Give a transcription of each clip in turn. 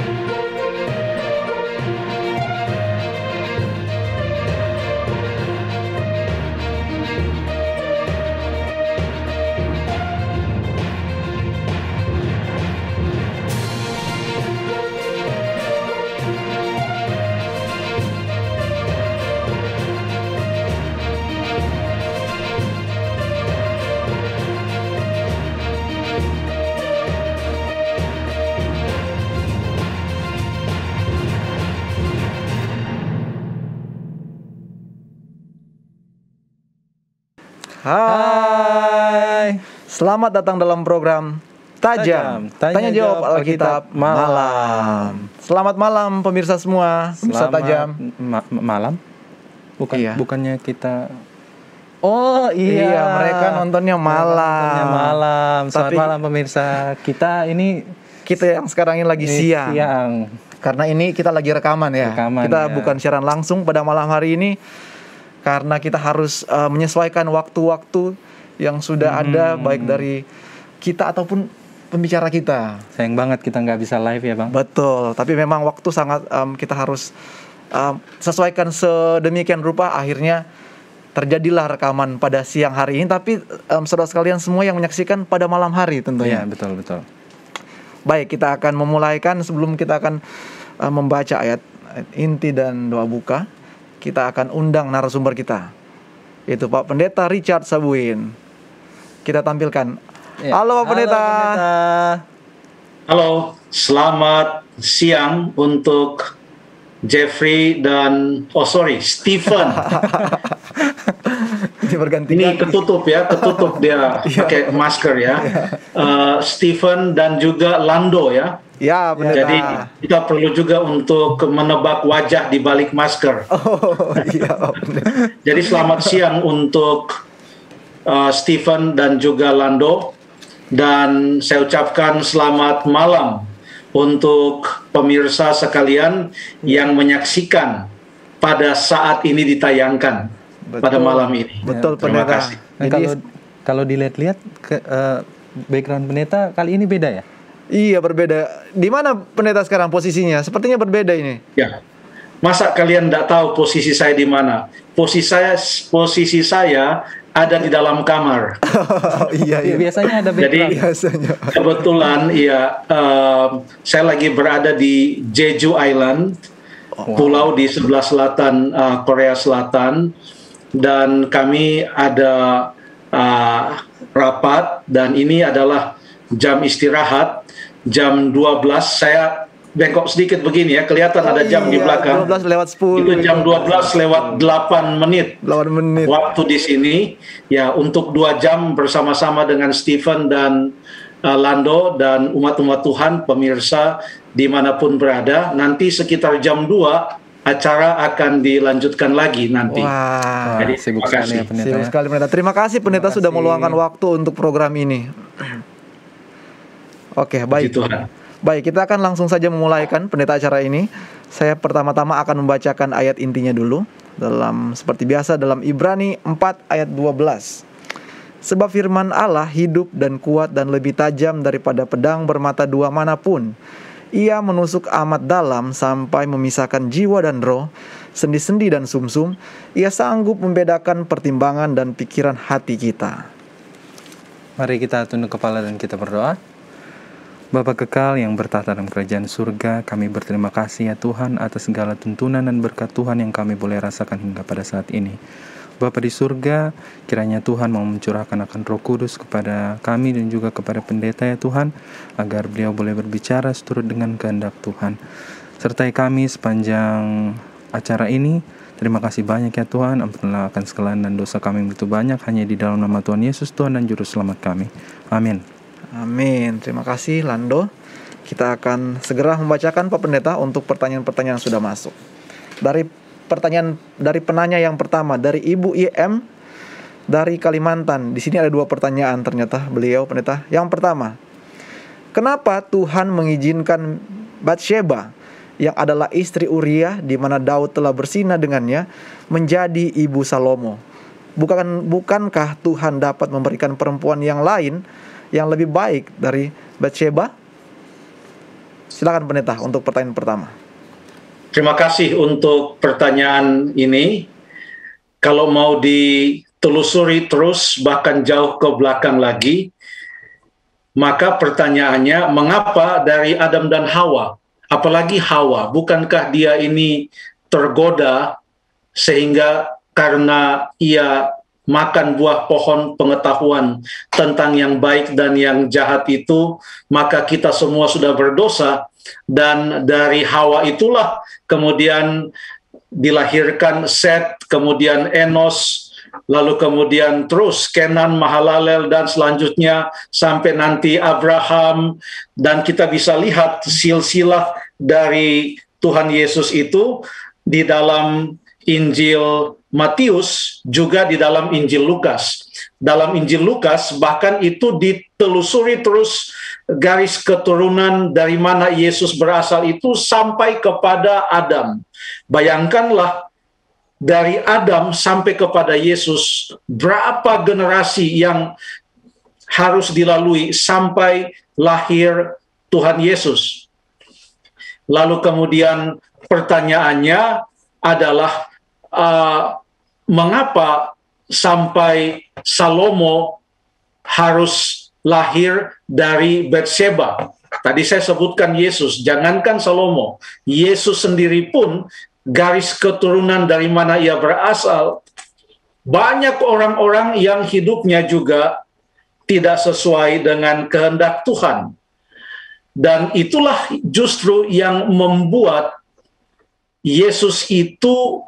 Hai. Selamat datang dalam program Tajam. Tajam. Tanya, Tanya jawab Alkitab malam. malam. Selamat malam pemirsa semua. Pemirsa Selamat Tajam. ma- ma- malam. Bukan Iya. bukannya kita Oh iya, mereka nontonnya malam. Nontonnya malam. Selamat Tapi- malam pemirsa. Kita ini Kita yang sekarang ini lagi ini siang. siang. Karena ini kita lagi rekaman ya. Rekaman, kita ya. bukan siaran langsung pada malam hari ini karena kita harus uh, menyesuaikan waktu-waktu yang sudah ada Hmm. baik dari kita ataupun pembicara kita. Sayang banget kita nggak bisa live ya bang. Betul, tapi memang waktu sangat em, kita harus em, sesuaikan sedemikian rupa akhirnya terjadilah rekaman pada siang hari ini tapi em, saudara sekalian semua yang menyaksikan pada malam hari Iya tentunya. betul betul. Baik, kita akan memulaikan sebelum kita akan em, membaca ayat, ayat inti dan doa buka, kita akan undang narasumber kita. Yaitu Pak Pendeta Richard Sabuin. Kita tampilkan. Ya. Halo Pak Pendeta. Halo, selamat siang untuk Jeffrey dan oh sorry Stephen. Ini ketutup ya, ketutup dia pakai masker ya. Eh, Stephen dan juga Lando ya. Ya, Pendeta. Jadi kita perlu juga untuk menebak wajah di balik masker. Oh, iya. Jadi selamat siang untuk uh, Stephen dan juga Lando dan saya ucapkan selamat malam untuk pemirsa sekalian yang menyaksikan pada saat ini ditayangkan pada Betul. malam ini. Betul Terima pendeta. kasih. Nah, Jadi kalau kalau dilihat-lihat ke eh, background pendeta kali ini beda ya. iya berbeda. Di mana pendeta sekarang posisinya? Sepertinya berbeda ini. Ya. Masa kalian tidak tahu posisi saya di mana? Posisi saya posisi saya ada di dalam kamar. iya iya. Biasanya ada Jadi background. Biasanya. Kebetulan ya em, saya lagi berada di Jeju Island, pulau di sebelah selatan eh, Korea Selatan dan kami ada eh, rapat dan ini adalah jam istirahat jam 12 saya bengkok sedikit begini ya kelihatan ada jam di Iya, belakang 12 lewat 10. itu jam 12 lewat 8 menit 8 menit. waktu di sini ya untuk dua jam bersama-sama dengan Stephen dan uh, Lando dan umat-umat Tuhan pemirsa di mana pun berada nanti sekitar jam 2 acara akan dilanjutkan lagi nanti Wah. Jadi, sibuk terima sekali kasih. ya pendeta. Sibuk ya. sekali pendeta. Terima kasih pendeta Terima sudah kasih. meluangkan waktu untuk program ini. Oke, Puji baik. Tuhan. Baik, kita akan langsung saja memulaikan pendeta acara ini. Saya pertama-tama akan membacakan ayat intinya dulu dalam seperti biasa dalam Ibrani 4 ayat 12. Sebab firman Allah hidup dan kuat dan lebih tajam daripada pedang bermata dua mana pun. Ia menusuk amat dalam sampai memisahkan jiwa dan roh, sendi-sendi dan sumsum. Ia sanggup membedakan pertimbangan dan pikiran hati kita. Mari kita tunduk kepala dan kita berdoa. Bapa kekal yang bertahta dalam kerajaan surga, kami berterima kasih ya Tuhan atas segala tuntunan dan berkat Tuhan yang kami boleh rasakan hingga pada saat ini. Bapa di surga, kiranya Tuhan mau mencurahkan akan roh kudus kepada kami dan juga kepada pendeta ya Tuhan, agar beliau boleh berbicara seturut dengan kehendak Tuhan. Sertai kami sepanjang acara ini, Terima kasih banyak ya Tuhan, ampunilah akan sekalian dan dosa kami begitu banyak hanya di dalam nama Tuhan Yesus Tuhan dan Juru Selamat kami. Amin. Amin. Terima kasih Lando. Kita akan segera membacakan Pak Pendeta untuk pertanyaan-pertanyaan yang sudah masuk. Dari pertanyaan dari penanya yang pertama dari Ibu IM dari Kalimantan. Di sini ada dua pertanyaan ternyata beliau Pendeta. Yang pertama, kenapa Tuhan mengizinkan Batsheba yang adalah istri Uria di mana Daud telah bersina dengannya menjadi ibu Salomo? Bukan bukankah Tuhan dapat memberikan perempuan yang lain yang lebih baik dari Batsheba? Silakan pendeta untuk pertanyaan pertama. Terima kasih untuk pertanyaan ini. Kalau mau ditelusuri terus bahkan jauh ke belakang lagi, maka pertanyaannya mengapa dari Adam dan Hawa, apalagi Hawa, bukankah dia ini tergoda sehingga karena ia makan buah pohon pengetahuan tentang yang baik dan yang jahat itu, maka kita semua sudah berdosa. Dan dari Hawa itulah kemudian dilahirkan Set, kemudian Enos, lalu kemudian terus Kenan, Mahalalel dan selanjutnya sampai nanti Abraham. Dan kita bisa lihat silsilah dari Tuhan Yesus itu di dalam Injil Matius juga di dalam Injil Lukas. Dalam Injil Lukas bahkan itu ditelusuri terus garis keturunan dari mana Yesus berasal itu sampai kepada Adam. Bayangkanlah dari Adam sampai kepada Yesus berapa generasi yang harus dilalui sampai lahir Tuhan Yesus. Lalu kemudian pertanyaannya adalah uh, mengapa sampai Salomo harus lahir dari Betseba. Tadi saya sebutkan Yesus, jangankan Salomo, Yesus sendiri pun garis keturunan dari mana ia berasal, banyak orang-orang yang hidupnya juga tidak sesuai dengan kehendak Tuhan. Dan itulah justru yang membuat Yesus itu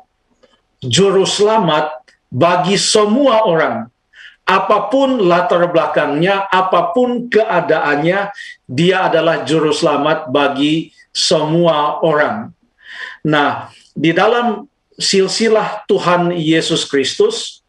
juru selamat bagi semua orang. Apa pun latar belakangnya, apa pun keadaannya, dia adalah juru selamat bagi semua orang. Nah, di dalam silsilah Tuhan Yesus Kristus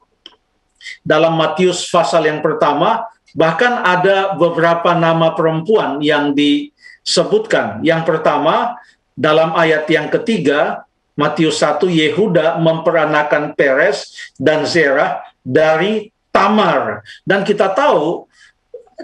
dalam Matius pasal yang pertama bahkan ada beberapa nama perempuan yang disebutkan. Yang pertama dalam ayat yang ketiga Matius 1 Yehuda memperanakan Peres dan Zerah dari Tamar dan kita tahu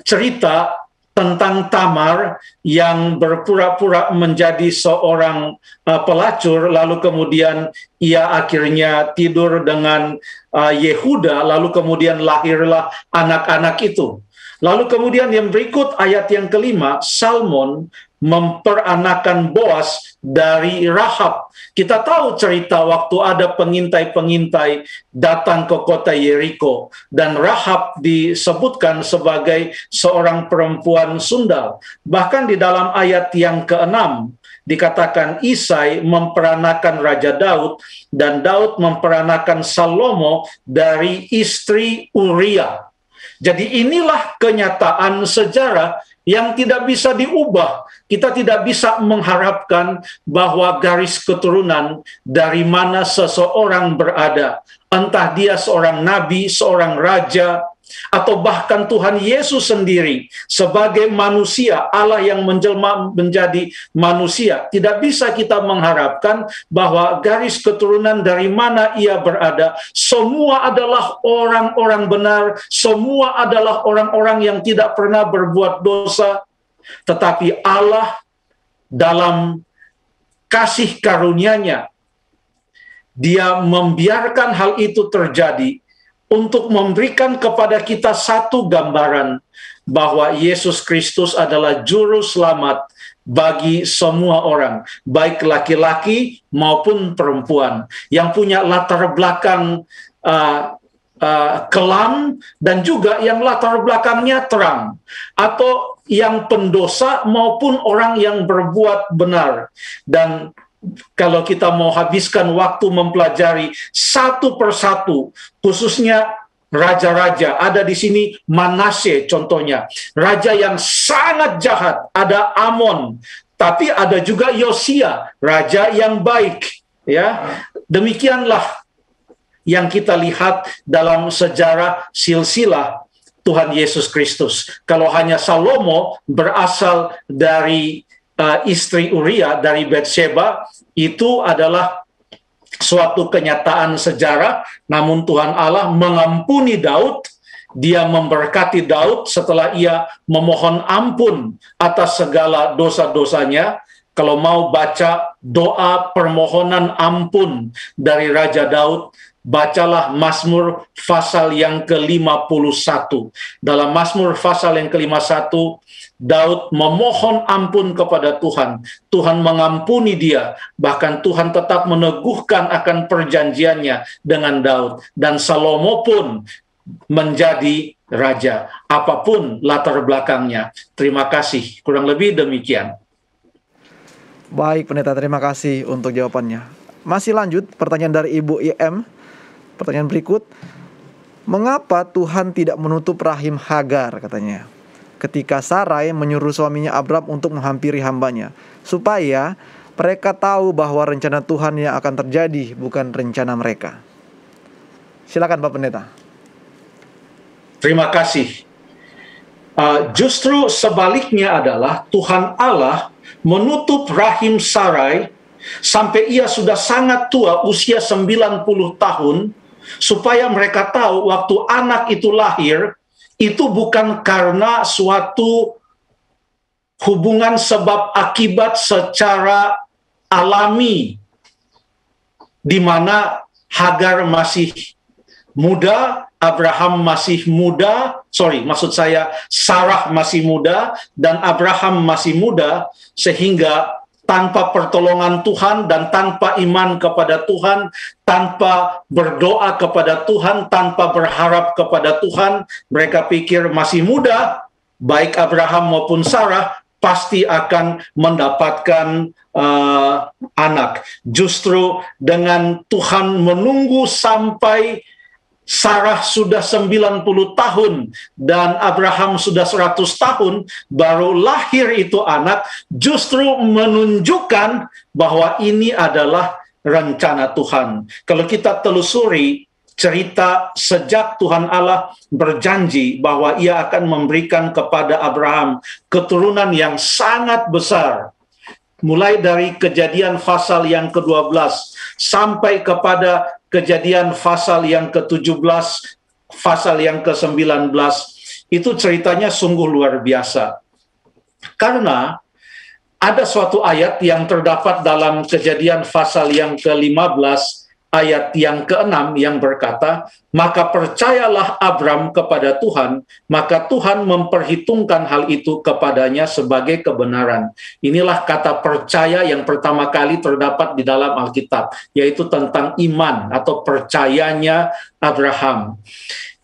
cerita tentang Tamar yang berpura-pura menjadi seorang uh, pelacur lalu kemudian ia akhirnya tidur dengan uh, Yehuda lalu kemudian lahirlah anak-anak itu. Lalu kemudian yang berikut ayat yang kelima Salmon memperanakan Boas dari Rahab. Kita tahu cerita waktu ada pengintai-pengintai datang ke kota Yeriko dan Rahab disebutkan sebagai seorang perempuan sundal. Bahkan di dalam ayat yang keenam dikatakan Isai memperanakan Raja Daud dan Daud memperanakan Salomo dari istri Uria. Jadi inilah kenyataan sejarah yang tidak bisa diubah. Kita tidak bisa mengharapkan bahwa garis keturunan dari mana seseorang berada, entah dia seorang nabi, seorang raja, atau bahkan Tuhan Yesus sendiri sebagai manusia, Allah yang menjelma menjadi manusia. Tidak bisa kita mengharapkan bahwa garis keturunan dari mana ia berada, semua adalah orang-orang benar, semua adalah orang-orang yang tidak pernah berbuat dosa, tetapi Allah dalam kasih karunia-Nya dia membiarkan hal itu terjadi untuk memberikan kepada kita satu gambaran bahwa Yesus Kristus adalah juru selamat bagi semua orang, baik laki-laki maupun perempuan yang punya latar belakang uh, uh, kelam dan juga yang latar belakangnya terang atau yang pendosa maupun orang yang berbuat benar. Dan kalau kita mau habiskan waktu mempelajari satu persatu, khususnya raja-raja. Ada di sini Manase contohnya. Raja yang sangat jahat. Ada Amon. Tapi ada juga Yosia, raja yang baik. Ya, Demikianlah yang kita lihat dalam sejarah silsilah Tuhan Yesus Kristus. Kalau hanya Salomo berasal dari uh, istri Uria dari Bethsheba itu adalah suatu kenyataan sejarah namun Tuhan Allah mengampuni Daud dia memberkati Daud setelah ia memohon ampun atas segala dosa-dosanya. Kalau mau baca doa permohonan ampun dari Raja Daud, bacalah Mazmur pasal yang ke-51. Dalam Mazmur pasal yang ke-51, Daud memohon ampun kepada Tuhan. Tuhan mengampuni dia, bahkan Tuhan tetap meneguhkan akan perjanjiannya dengan Daud. Dan Salomo pun menjadi raja, apa pun latar belakangnya. Terima kasih, kurang lebih demikian. Baik, pendeta, terima kasih untuk jawabannya. Masih lanjut, pertanyaan dari Ibu IM. Pertanyaan berikut, mengapa Tuhan tidak menutup rahim Hagar katanya? ketika Sarai menyuruh suaminya Abram untuk menghampiri hambanya, supaya mereka tahu bahwa rencana Tuhan yang akan terjadi bukan rencana mereka. Silakan Pak Pendeta. Terima kasih. Uh, justru sebaliknya adalah Tuhan Allah menutup rahim Sarai sampai ia sudah sangat tua, usia 90 tahun, supaya mereka tahu waktu anak itu lahir, itu bukan karena suatu hubungan sebab akibat secara alami di mana Hagar masih muda, Abraham masih muda, sorry, maksud saya Sarah masih muda dan Abraham masih muda, sehingga tanpa pertolongan Tuhan dan tanpa iman kepada Tuhan, tanpa berdoa kepada Tuhan, tanpa berharap kepada Tuhan, mereka pikir masih muda, baik Abraham maupun Sarah pasti akan mendapatkan uh, anak. Justru dengan Tuhan menunggu sampai Sarah sudah 90 tahun dan Abraham sudah 100 tahun baru lahir itu anak justru menunjukkan bahwa ini adalah rencana Tuhan. Kalau kita telusuri cerita sejak Tuhan Allah berjanji bahwa ia akan memberikan kepada Abraham keturunan yang sangat besar mulai dari kejadian pasal yang ke-12 sampai kepada kejadian pasal yang ke-17, pasal yang ke-19, itu ceritanya sungguh luar biasa. Karena ada suatu ayat yang terdapat dalam kejadian pasal yang ke-15 ayat yang keenam yang berkata, maka percayalah Abram kepada Tuhan, maka Tuhan memperhitungkan hal itu kepadanya sebagai kebenaran. Inilah kata percaya yang pertama kali terdapat di dalam Alkitab, yaitu tentang iman atau percayanya Abraham.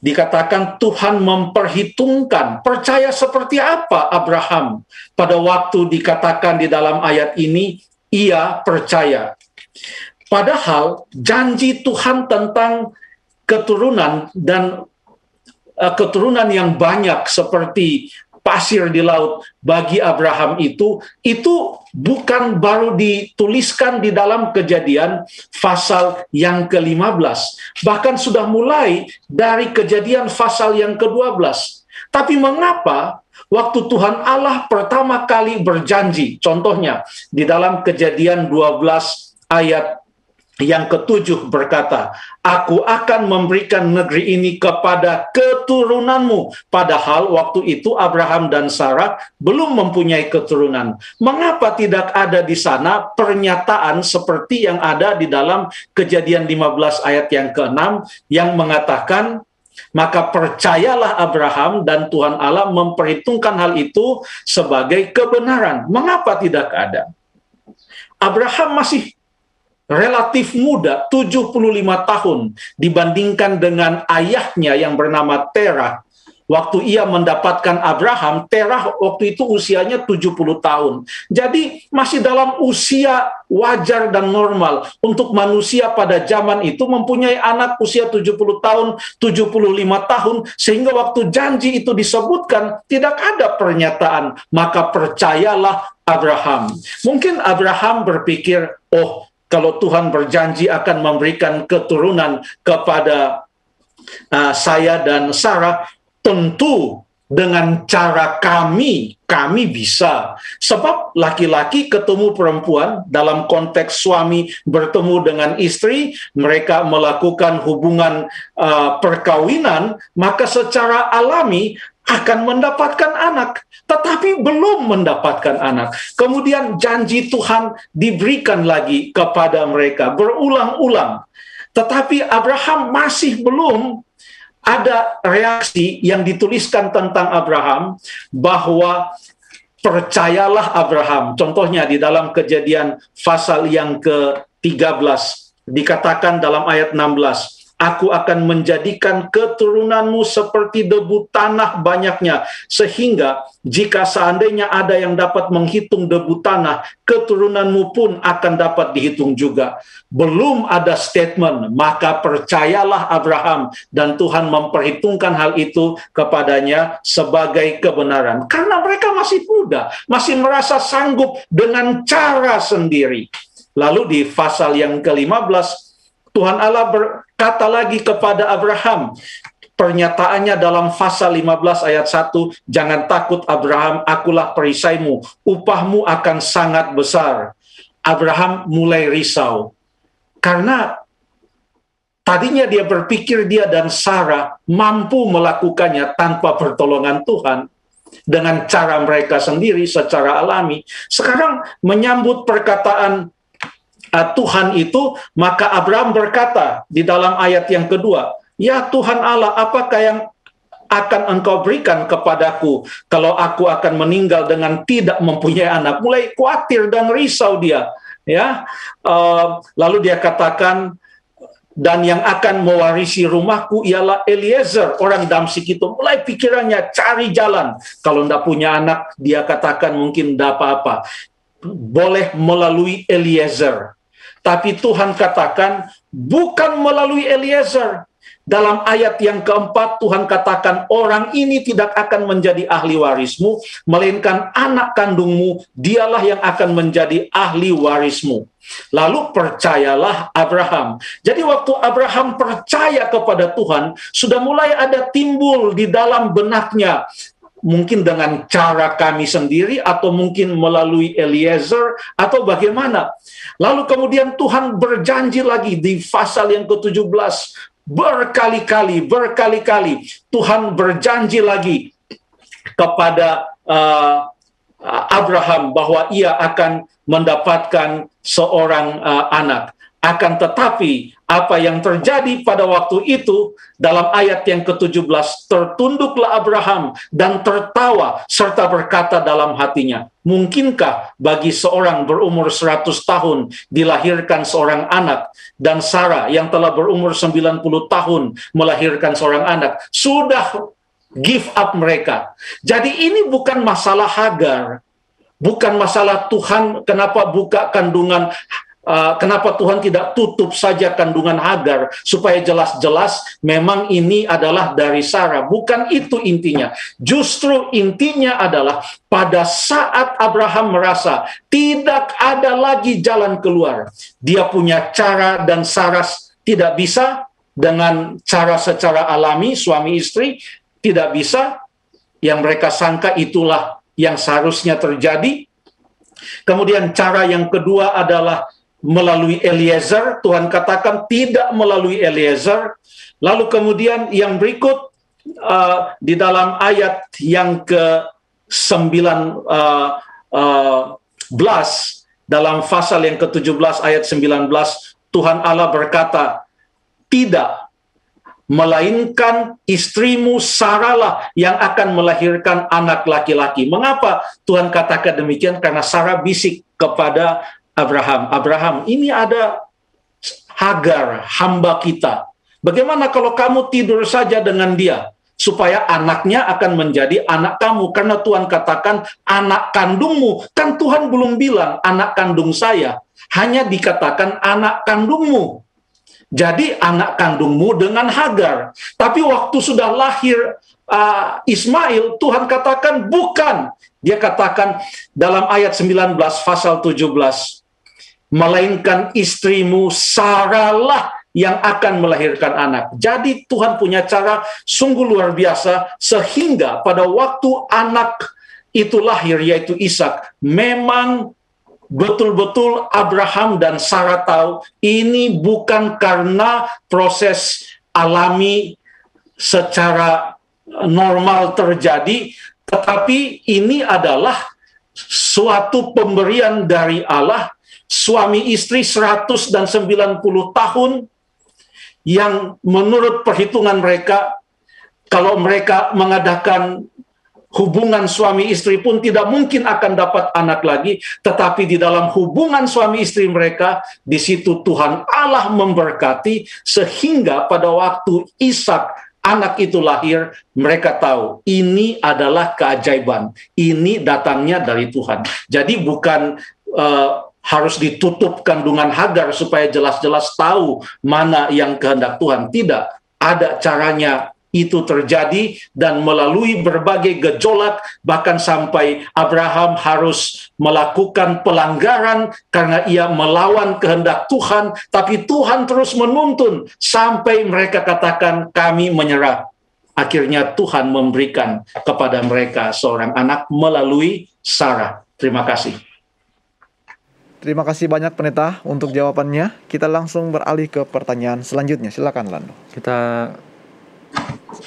Dikatakan Tuhan memperhitungkan, percaya seperti apa Abraham pada waktu dikatakan di dalam ayat ini, ia percaya. Padahal janji Tuhan tentang keturunan dan uh, keturunan yang banyak seperti pasir di laut bagi Abraham itu itu bukan baru dituliskan di dalam kejadian pasal yang ke-15 bahkan sudah mulai dari kejadian pasal yang ke-12 tapi mengapa waktu Tuhan Allah pertama kali berjanji? Contohnya di dalam kejadian 12 ayat yang ketujuh berkata, Aku akan memberikan negeri ini kepada keturunanmu. Padahal waktu itu Abraham dan Sarah belum mempunyai keturunan. Mengapa tidak ada di sana pernyataan seperti yang ada di dalam kejadian 15 ayat yang ke-6 yang mengatakan, maka percayalah Abraham dan Tuhan Allah memperhitungkan hal itu sebagai kebenaran. Mengapa tidak ada? Abraham masih relatif muda, 75 tahun dibandingkan dengan ayahnya yang bernama Terah. Waktu ia mendapatkan Abraham, Terah waktu itu usianya 70 tahun. Jadi masih dalam usia wajar dan normal untuk manusia pada zaman itu mempunyai anak usia 70 tahun, 75 tahun sehingga waktu janji itu disebutkan tidak ada pernyataan, maka percayalah Abraham. Mungkin Abraham berpikir, "Oh, kalau Tuhan berjanji akan memberikan keturunan kepada uh, saya dan Sarah, tentu dengan cara kami, kami bisa. Sebab laki-laki ketemu perempuan dalam konteks suami bertemu dengan istri, mereka melakukan hubungan uh, perkawinan, maka secara alami akan mendapatkan anak, tetapi belum mendapatkan anak. Kemudian janji Tuhan diberikan lagi kepada mereka berulang-ulang. Tetapi Abraham masih belum ada reaksi yang dituliskan tentang Abraham bahwa percayalah Abraham. Contohnya di dalam kejadian pasal yang ke-13 dikatakan dalam ayat 16 Aku akan menjadikan keturunanmu seperti debu tanah banyaknya, sehingga jika seandainya ada yang dapat menghitung debu tanah, keturunanmu pun akan dapat dihitung juga. Belum ada statement, maka percayalah Abraham, dan Tuhan memperhitungkan hal itu kepadanya sebagai kebenaran. Karena mereka masih muda, masih merasa sanggup dengan cara sendiri. Lalu di pasal yang ke-15, Tuhan Allah berkata lagi kepada Abraham, pernyataannya dalam pasal 15 ayat 1, jangan takut Abraham, akulah perisaimu, upahmu akan sangat besar. Abraham mulai risau. Karena tadinya dia berpikir dia dan Sarah mampu melakukannya tanpa pertolongan Tuhan dengan cara mereka sendiri secara alami. Sekarang menyambut perkataan Tuhan itu, maka Abraham berkata di dalam ayat yang kedua, "Ya Tuhan Allah, apakah yang akan engkau berikan kepadaku kalau aku akan meninggal dengan tidak mempunyai anak?" Mulai khawatir dan risau dia, ya. Uh, lalu dia katakan, dan yang akan mewarisi rumahku ialah Eliezer orang Damsik itu mulai pikirannya cari jalan kalau tidak punya anak dia katakan mungkin tidak apa-apa boleh melalui Eliezer tapi Tuhan katakan bukan melalui Eliezer. Dalam ayat yang keempat Tuhan katakan orang ini tidak akan menjadi ahli warismu, melainkan anak kandungmu, dialah yang akan menjadi ahli warismu. Lalu percayalah Abraham. Jadi waktu Abraham percaya kepada Tuhan, sudah mulai ada timbul di dalam benaknya mungkin dengan cara kami sendiri atau mungkin melalui Eliezer atau bagaimana. Lalu kemudian Tuhan berjanji lagi di pasal yang ke-17 berkali-kali berkali-kali Tuhan berjanji lagi kepada uh, Abraham bahwa ia akan mendapatkan seorang uh, anak. Akan tetapi apa yang terjadi pada waktu itu dalam ayat yang ke-17 tertunduklah Abraham dan tertawa serta berkata dalam hatinya mungkinkah bagi seorang berumur 100 tahun dilahirkan seorang anak? Dan Sarah yang telah berumur 90 tahun melahirkan seorang anak sudah give up mereka. Jadi ini bukan masalah Hagar bukan masalah Tuhan kenapa buka kandungan Uh, kenapa Tuhan tidak tutup saja kandungan Hagar supaya jelas-jelas memang ini adalah dari Sarah. Bukan itu intinya. Justru intinya adalah pada saat Abraham merasa tidak ada lagi jalan keluar. Dia punya cara dan Sarah tidak bisa dengan cara secara alami suami istri tidak bisa. Yang mereka sangka itulah yang seharusnya terjadi. Kemudian cara yang kedua adalah melalui Eliezer, Tuhan katakan tidak melalui Eliezer. Lalu kemudian yang berikut uh, di dalam ayat yang ke 9 uh, uh, dalam pasal yang ke-17 ayat 19 Tuhan Allah berkata tidak melainkan istrimu Sarah yang akan melahirkan anak laki-laki. Mengapa Tuhan katakan demikian? Karena Sarah bisik kepada Abraham, Abraham, ini ada Hagar, hamba kita. Bagaimana kalau kamu tidur saja dengan dia? Supaya anaknya akan menjadi anak kamu. Karena Tuhan katakan anak kandungmu. Kan Tuhan belum bilang anak kandung saya. Hanya dikatakan anak kandungmu. Jadi anak kandungmu dengan Hagar. Tapi waktu sudah lahir uh, Ismail, Tuhan katakan bukan. Dia katakan dalam ayat 19 pasal 17 melainkan istrimu Sarahlah yang akan melahirkan anak. Jadi Tuhan punya cara sungguh luar biasa sehingga pada waktu anak itu lahir yaitu Ishak memang betul-betul Abraham dan Sarah tahu ini bukan karena proses alami secara normal terjadi tetapi ini adalah suatu pemberian dari Allah suami istri 190 tahun yang menurut perhitungan mereka kalau mereka mengadakan hubungan suami istri pun tidak mungkin akan dapat anak lagi tetapi di dalam hubungan suami istri mereka di situ Tuhan Allah memberkati sehingga pada waktu Ishak anak itu lahir, mereka tahu ini adalah keajaiban. Ini datangnya dari Tuhan. Jadi bukan uh, harus ditutup kandungan Hagar supaya jelas-jelas tahu mana yang kehendak Tuhan. Tidak, ada caranya itu terjadi dan melalui berbagai gejolak bahkan sampai Abraham harus melakukan pelanggaran karena ia melawan kehendak Tuhan tapi Tuhan terus menuntun sampai mereka katakan kami menyerah. Akhirnya Tuhan memberikan kepada mereka seorang anak melalui Sarah. Terima kasih Terima kasih banyak pendeta untuk jawabannya. Kita langsung beralih ke pertanyaan selanjutnya. Silakan Lando. Kita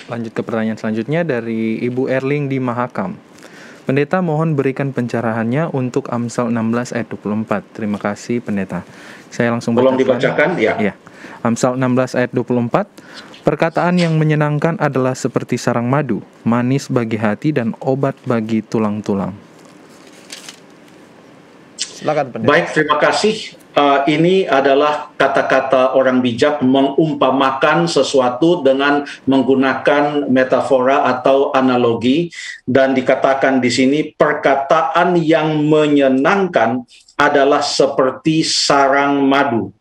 Lanjut ke pertanyaan selanjutnya dari Ibu Erling di Mahakam. Pendeta mohon berikan pencerahannya untuk Amsal 16 ayat 24. Terima kasih pendeta. Saya langsung Belum dibacakan ya. Ya. Amsal 16 ayat 24. Perkataan yang menyenangkan adalah seperti sarang madu, manis bagi hati dan obat bagi tulang-tulang. Silakan. Baik, terima kasih uh, ini adalah kata-kata orang bijak mengumpamakan sesuatu dengan menggunakan metafora atau analogi dan dikatakan di sini perkataan yang menyenangkan adalah seperti sarang madu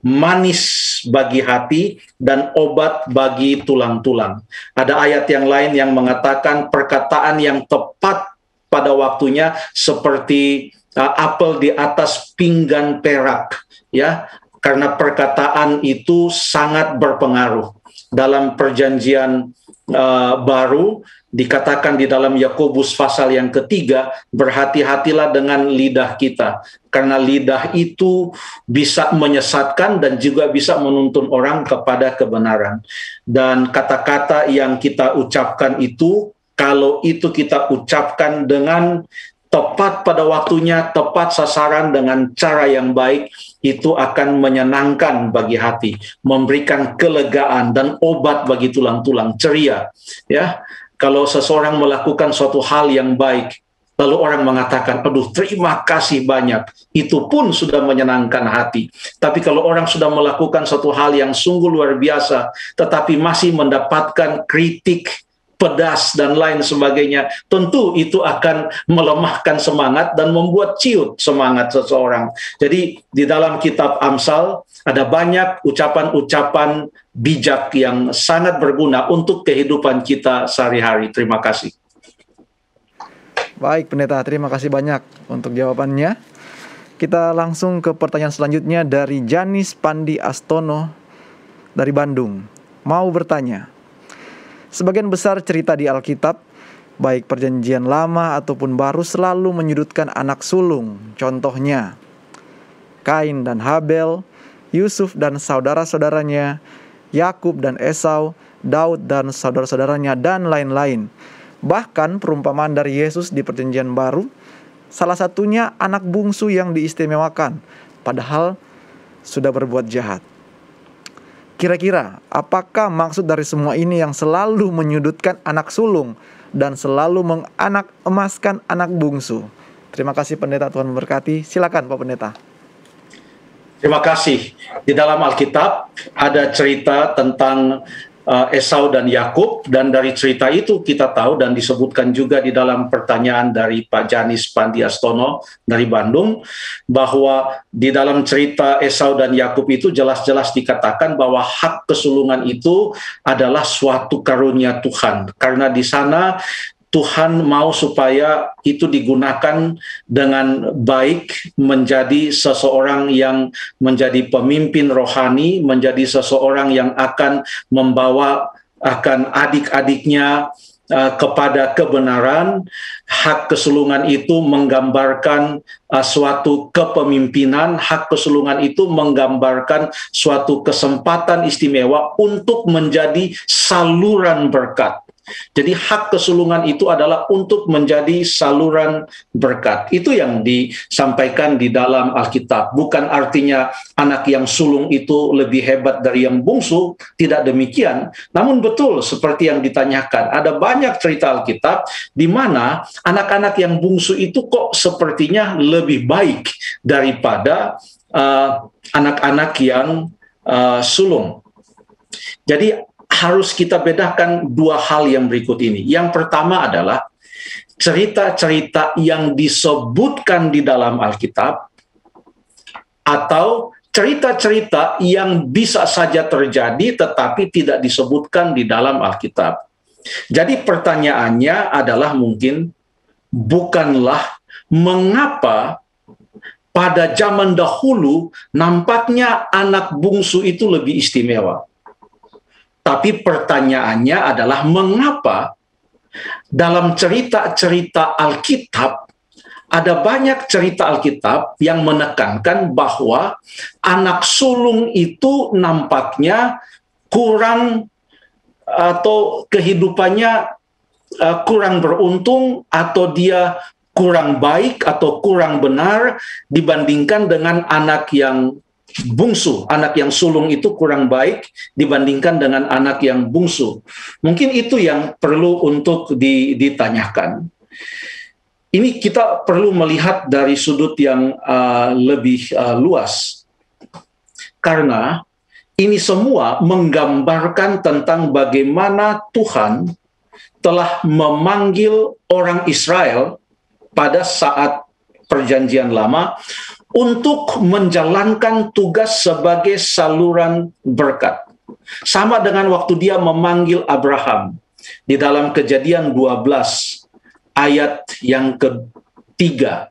manis bagi hati dan obat bagi tulang-tulang. Ada ayat yang lain yang mengatakan perkataan yang tepat pada waktunya seperti uh, apel di atas pinggan perak ya. Karena perkataan itu sangat berpengaruh dalam perjanjian uh, baru. Dikatakan di dalam Yakobus pasal yang ketiga berhati-hatilah dengan lidah kita. Karena lidah itu bisa menyesatkan dan juga bisa menuntun orang kepada kebenaran. Dan kata-kata yang kita ucapkan itu kalau itu kita ucapkan dengan tepat pada waktunya, tepat sasaran dengan cara yang baik, itu akan menyenangkan bagi hati, memberikan kelegaan dan obat bagi tulang-tulang ceria. Ya, kalau seseorang melakukan suatu hal yang baik, lalu orang mengatakan, "Aduh, terima kasih banyak." Itu pun sudah menyenangkan hati. Tapi kalau orang sudah melakukan suatu hal yang sungguh luar biasa, tetapi masih mendapatkan kritik pedas dan lain sebagainya, tentu itu akan melemahkan semangat dan membuat ciut semangat seseorang. Jadi di dalam kitab Amsal ada banyak ucapan-ucapan bijak yang sangat berguna untuk kehidupan kita sehari-hari. Terima kasih. Baik, Pendeta, terima kasih banyak untuk jawabannya. Kita langsung ke pertanyaan selanjutnya dari Janis Pandi Astono dari Bandung. Mau bertanya, Sebagian besar cerita di Alkitab, baik perjanjian lama ataupun baru selalu menyudutkan anak sulung. Contohnya, Kain dan Habel, Yusuf dan saudara-saudaranya, Yakub dan Esau, Daud dan saudara-saudaranya dan lain-lain. Bahkan perumpamaan dari Yesus di perjanjian baru, salah satunya anak bungsu yang diistimewakan, padahal sudah berbuat jahat. Kira-kira apakah maksud dari semua ini yang selalu menyudutkan anak sulung dan selalu menganak emaskan anak bungsu? Terima kasih pendeta Tuhan memberkati. Silakan Pak Pendeta. Terima kasih. Di dalam Alkitab ada cerita tentang uh, Esau dan Yakub dan dari cerita itu kita tahu dan disebutkan juga di dalam pertanyaan dari Pak Janis Pandiastono dari Bandung bahwa di dalam cerita Esau dan Yakub itu jelas-jelas dikatakan bahwa hak kesulungan itu adalah suatu karunia Tuhan. Karena di sana Tuhan mau supaya itu digunakan dengan baik menjadi seseorang yang menjadi pemimpin rohani, menjadi seseorang yang akan membawa akan adik-adiknya uh, kepada kebenaran. Hak kesulungan itu menggambarkan uh, suatu kepemimpinan, hak kesulungan itu menggambarkan suatu kesempatan istimewa untuk menjadi saluran berkat jadi hak kesulungan itu adalah untuk menjadi saluran berkat. Itu yang disampaikan di dalam Alkitab. Bukan artinya anak yang sulung itu lebih hebat dari yang bungsu, tidak demikian. Namun betul seperti yang ditanyakan, ada banyak cerita Alkitab di mana anak-anak yang bungsu itu kok sepertinya lebih baik daripada uh, anak-anak uh, yang uh, sulung. Jadi harus kita bedakan dua hal yang berikut ini. Yang pertama adalah cerita-cerita yang disebutkan di dalam Alkitab atau cerita-cerita yang bisa saja terjadi tetapi tidak disebutkan di dalam Alkitab. Jadi pertanyaannya adalah mungkin bukanlah mengapa pada zaman dahulu nampaknya anak bungsu itu lebih istimewa. Tapi pertanyaannya adalah mengapa dalam cerita-cerita Alkitab ada banyak cerita Alkitab yang menekankan bahwa anak sulung itu nampaknya kurang atau kehidupannya uh, kurang beruntung atau dia kurang baik atau kurang benar dibandingkan dengan anak yang bungsu, anak yang sulung itu kurang baik dibandingkan dengan anak yang bungsu. Mungkin itu yang perlu untuk ditanyakan. Ini kita perlu melihat dari sudut yang uh, lebih uh, luas, karena ini semua menggambarkan tentang bagaimana Tuhan telah memanggil orang Israel pada saat Perjanjian Lama untuk menjalankan tugas sebagai saluran berkat. Sama dengan waktu dia memanggil Abraham di dalam kejadian 12 ayat yang ketiga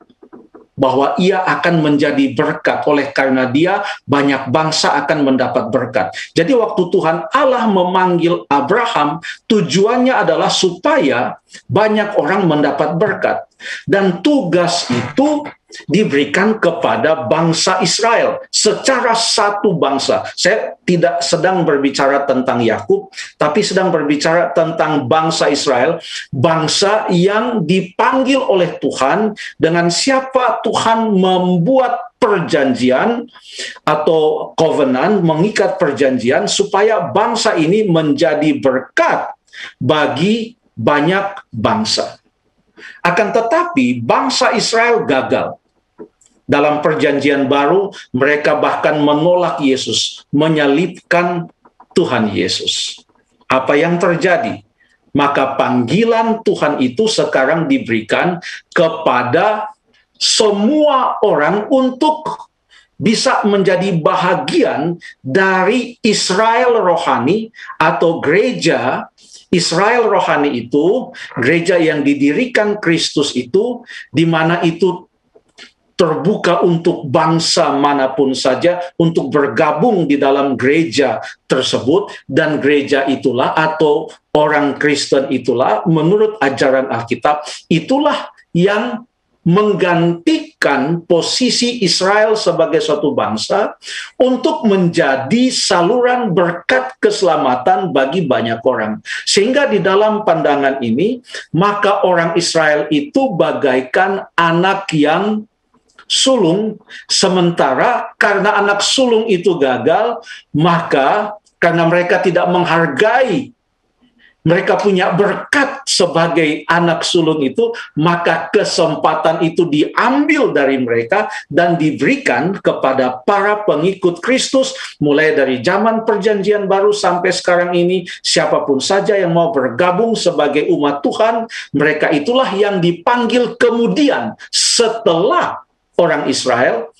bahwa ia akan menjadi berkat oleh karena dia banyak bangsa akan mendapat berkat. Jadi waktu Tuhan Allah memanggil Abraham tujuannya adalah supaya banyak orang mendapat berkat dan tugas itu diberikan kepada bangsa Israel secara satu bangsa. Saya tidak sedang berbicara tentang Yakub, tapi sedang berbicara tentang bangsa Israel, bangsa yang dipanggil oleh Tuhan dengan siapa Tuhan membuat perjanjian atau covenant mengikat perjanjian supaya bangsa ini menjadi berkat bagi banyak bangsa. Akan tetapi bangsa Israel gagal. Dalam perjanjian baru mereka bahkan menolak Yesus, menyalibkan Tuhan Yesus. Apa yang terjadi? Maka panggilan Tuhan itu sekarang diberikan kepada semua orang untuk bisa menjadi bahagian dari Israel rohani atau gereja Israel rohani itu, gereja yang didirikan Kristus itu, di mana itu terbuka untuk bangsa mana pun saja untuk bergabung di dalam gereja tersebut dan gereja itulah atau orang Kristen itulah menurut ajaran Alkitab itulah yang menggantikan posisi Israel sebagai suatu bangsa untuk menjadi saluran berkat keselamatan bagi banyak orang. Sehingga di dalam pandangan ini, maka orang Israel itu bagaikan anak yang sulung, sementara karena anak sulung itu gagal, maka karena mereka tidak menghargai mereka punya berkat sebagai anak sulung itu, maka kesempatan itu diambil dari mereka dan diberikan kepada para pengikut Kristus, mulai dari zaman Perjanjian Baru sampai sekarang ini. Siapa pun saja yang mau bergabung sebagai umat Tuhan, mereka itulah yang dipanggil kemudian setelah orang Israel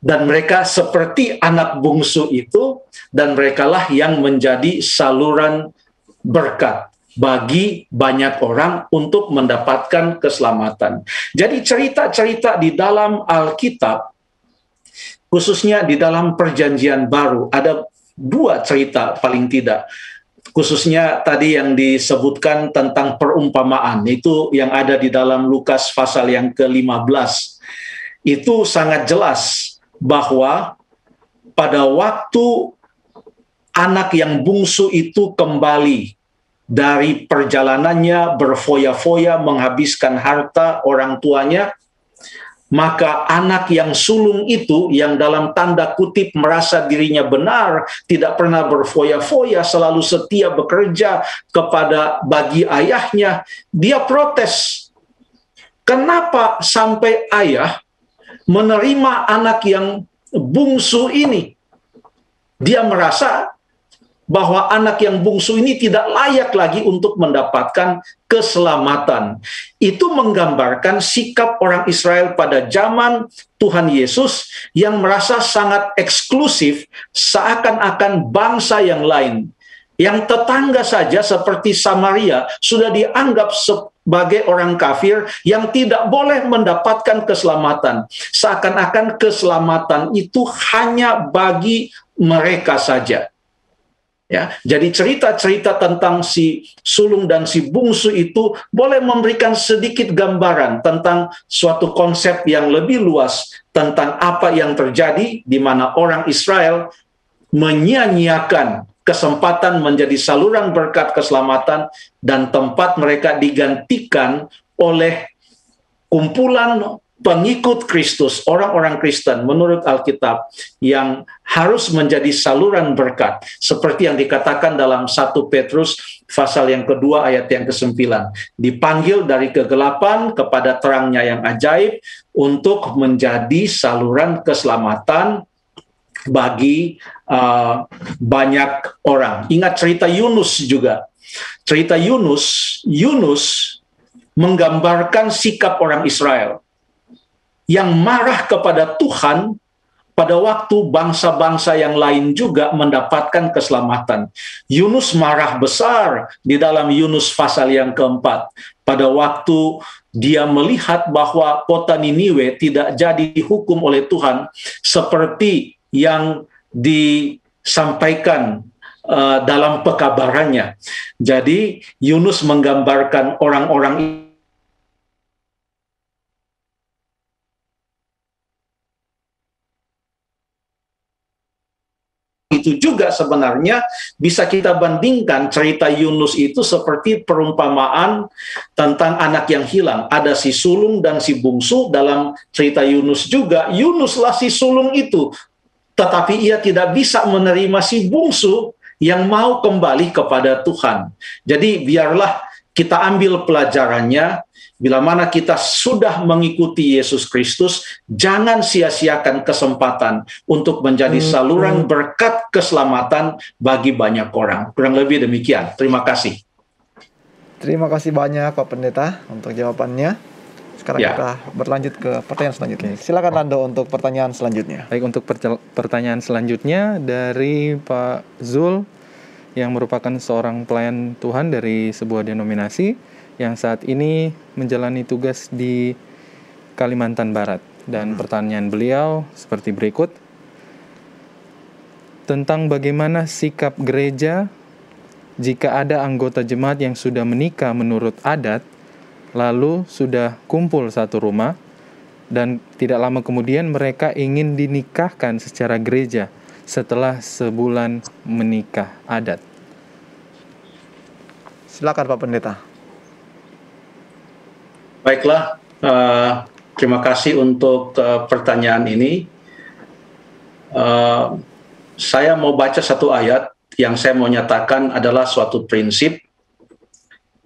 dan mereka seperti anak bungsu itu dan merekalah yang menjadi saluran berkat. bagi banyak orang untuk mendapatkan keselamatan. Jadi cerita-cerita di dalam Alkitab khususnya di dalam perjanjian baru ada dua cerita paling tidak khususnya tadi yang disebutkan tentang perumpamaan itu yang ada di dalam Lukas pasal yang ke-15 itu sangat jelas bahwa pada waktu anak yang bungsu itu kembali dari perjalanannya berfoya-foya menghabiskan harta orang tuanya maka anak yang sulung itu yang dalam tanda kutip merasa dirinya benar, tidak pernah berfoya-foya, selalu setia bekerja kepada bagi ayahnya, dia protes. Kenapa sampai ayah menerima anak yang bungsu ini? Dia merasa bahwa anak yang bungsu ini tidak layak lagi untuk mendapatkan keselamatan. Itu menggambarkan sikap orang Israel pada zaman Tuhan Yesus yang merasa sangat eksklusif seakan-akan bangsa yang lain. Yang tetangga saja seperti Samaria sudah dianggap sebagai orang kafir yang tidak boleh mendapatkan keselamatan. Seakan-akan keselamatan itu hanya bagi mereka saja. Ya, jadi cerita-cerita tentang si sulung dan si bungsu itu boleh memberikan sedikit gambaran tentang suatu konsep yang lebih luas tentang apa yang terjadi di mana orang Israel menyia-nyiakan kesempatan menjadi saluran berkat keselamatan dan tempat mereka digantikan oleh kumpulan pengikut Kristus, orang-orang Kristen menurut Alkitab yang harus menjadi saluran berkat seperti yang dikatakan dalam 1 Petrus pasal yang kedua ayat yang ke-9 dipanggil dari kegelapan kepada terangnya yang ajaib untuk menjadi saluran keselamatan bagi uh, banyak orang. Ingat cerita Yunus juga. Cerita Yunus, Yunus menggambarkan sikap orang Israel yang marah kepada Tuhan pada waktu bangsa-bangsa yang lain juga mendapatkan keselamatan. Yunus marah besar di dalam Yunus pasal yang keempat. Pada waktu dia melihat bahwa kota Niniwe tidak jadi dihukum oleh Tuhan seperti yang disampaikan uh, dalam pekabarannya. Jadi Yunus menggambarkan orang-orang itu juga sebenarnya bisa kita bandingkan cerita Yunus itu seperti perumpamaan tentang anak yang hilang. Ada si sulung dan si bungsu dalam cerita Yunus juga. Yunuslah si sulung itu. Tetapi ia tidak bisa menerima si bungsu yang mau kembali kepada Tuhan. Jadi biarlah kita ambil pelajarannya Bila mana kita sudah mengikuti Yesus Kristus, jangan sia-siakan kesempatan untuk menjadi hmm, saluran hmm. berkat keselamatan bagi banyak orang. Kurang lebih demikian. Terima kasih. Terima kasih banyak Pak Pendeta untuk jawabannya. Sekarang ya. kita berlanjut ke pertanyaan selanjutnya. Silakan Lando untuk pertanyaan selanjutnya. Baik, untuk pertanyaan selanjutnya dari Pak Zul yang merupakan seorang pelayan Tuhan dari sebuah denominasi yang saat ini menjalani tugas di Kalimantan Barat. Dan hmm. pertanyaan beliau seperti berikut. Tentang bagaimana sikap gereja jika ada anggota jemaat yang sudah menikah menurut adat, lalu sudah kumpul satu rumah, dan tidak lama kemudian mereka ingin dinikahkan secara gereja setelah sebulan menikah adat. Silakan Pak Pendeta. Baiklah, uh, terima kasih untuk uh, pertanyaan ini. Uh, saya mau baca satu ayat yang saya mau nyatakan adalah suatu prinsip,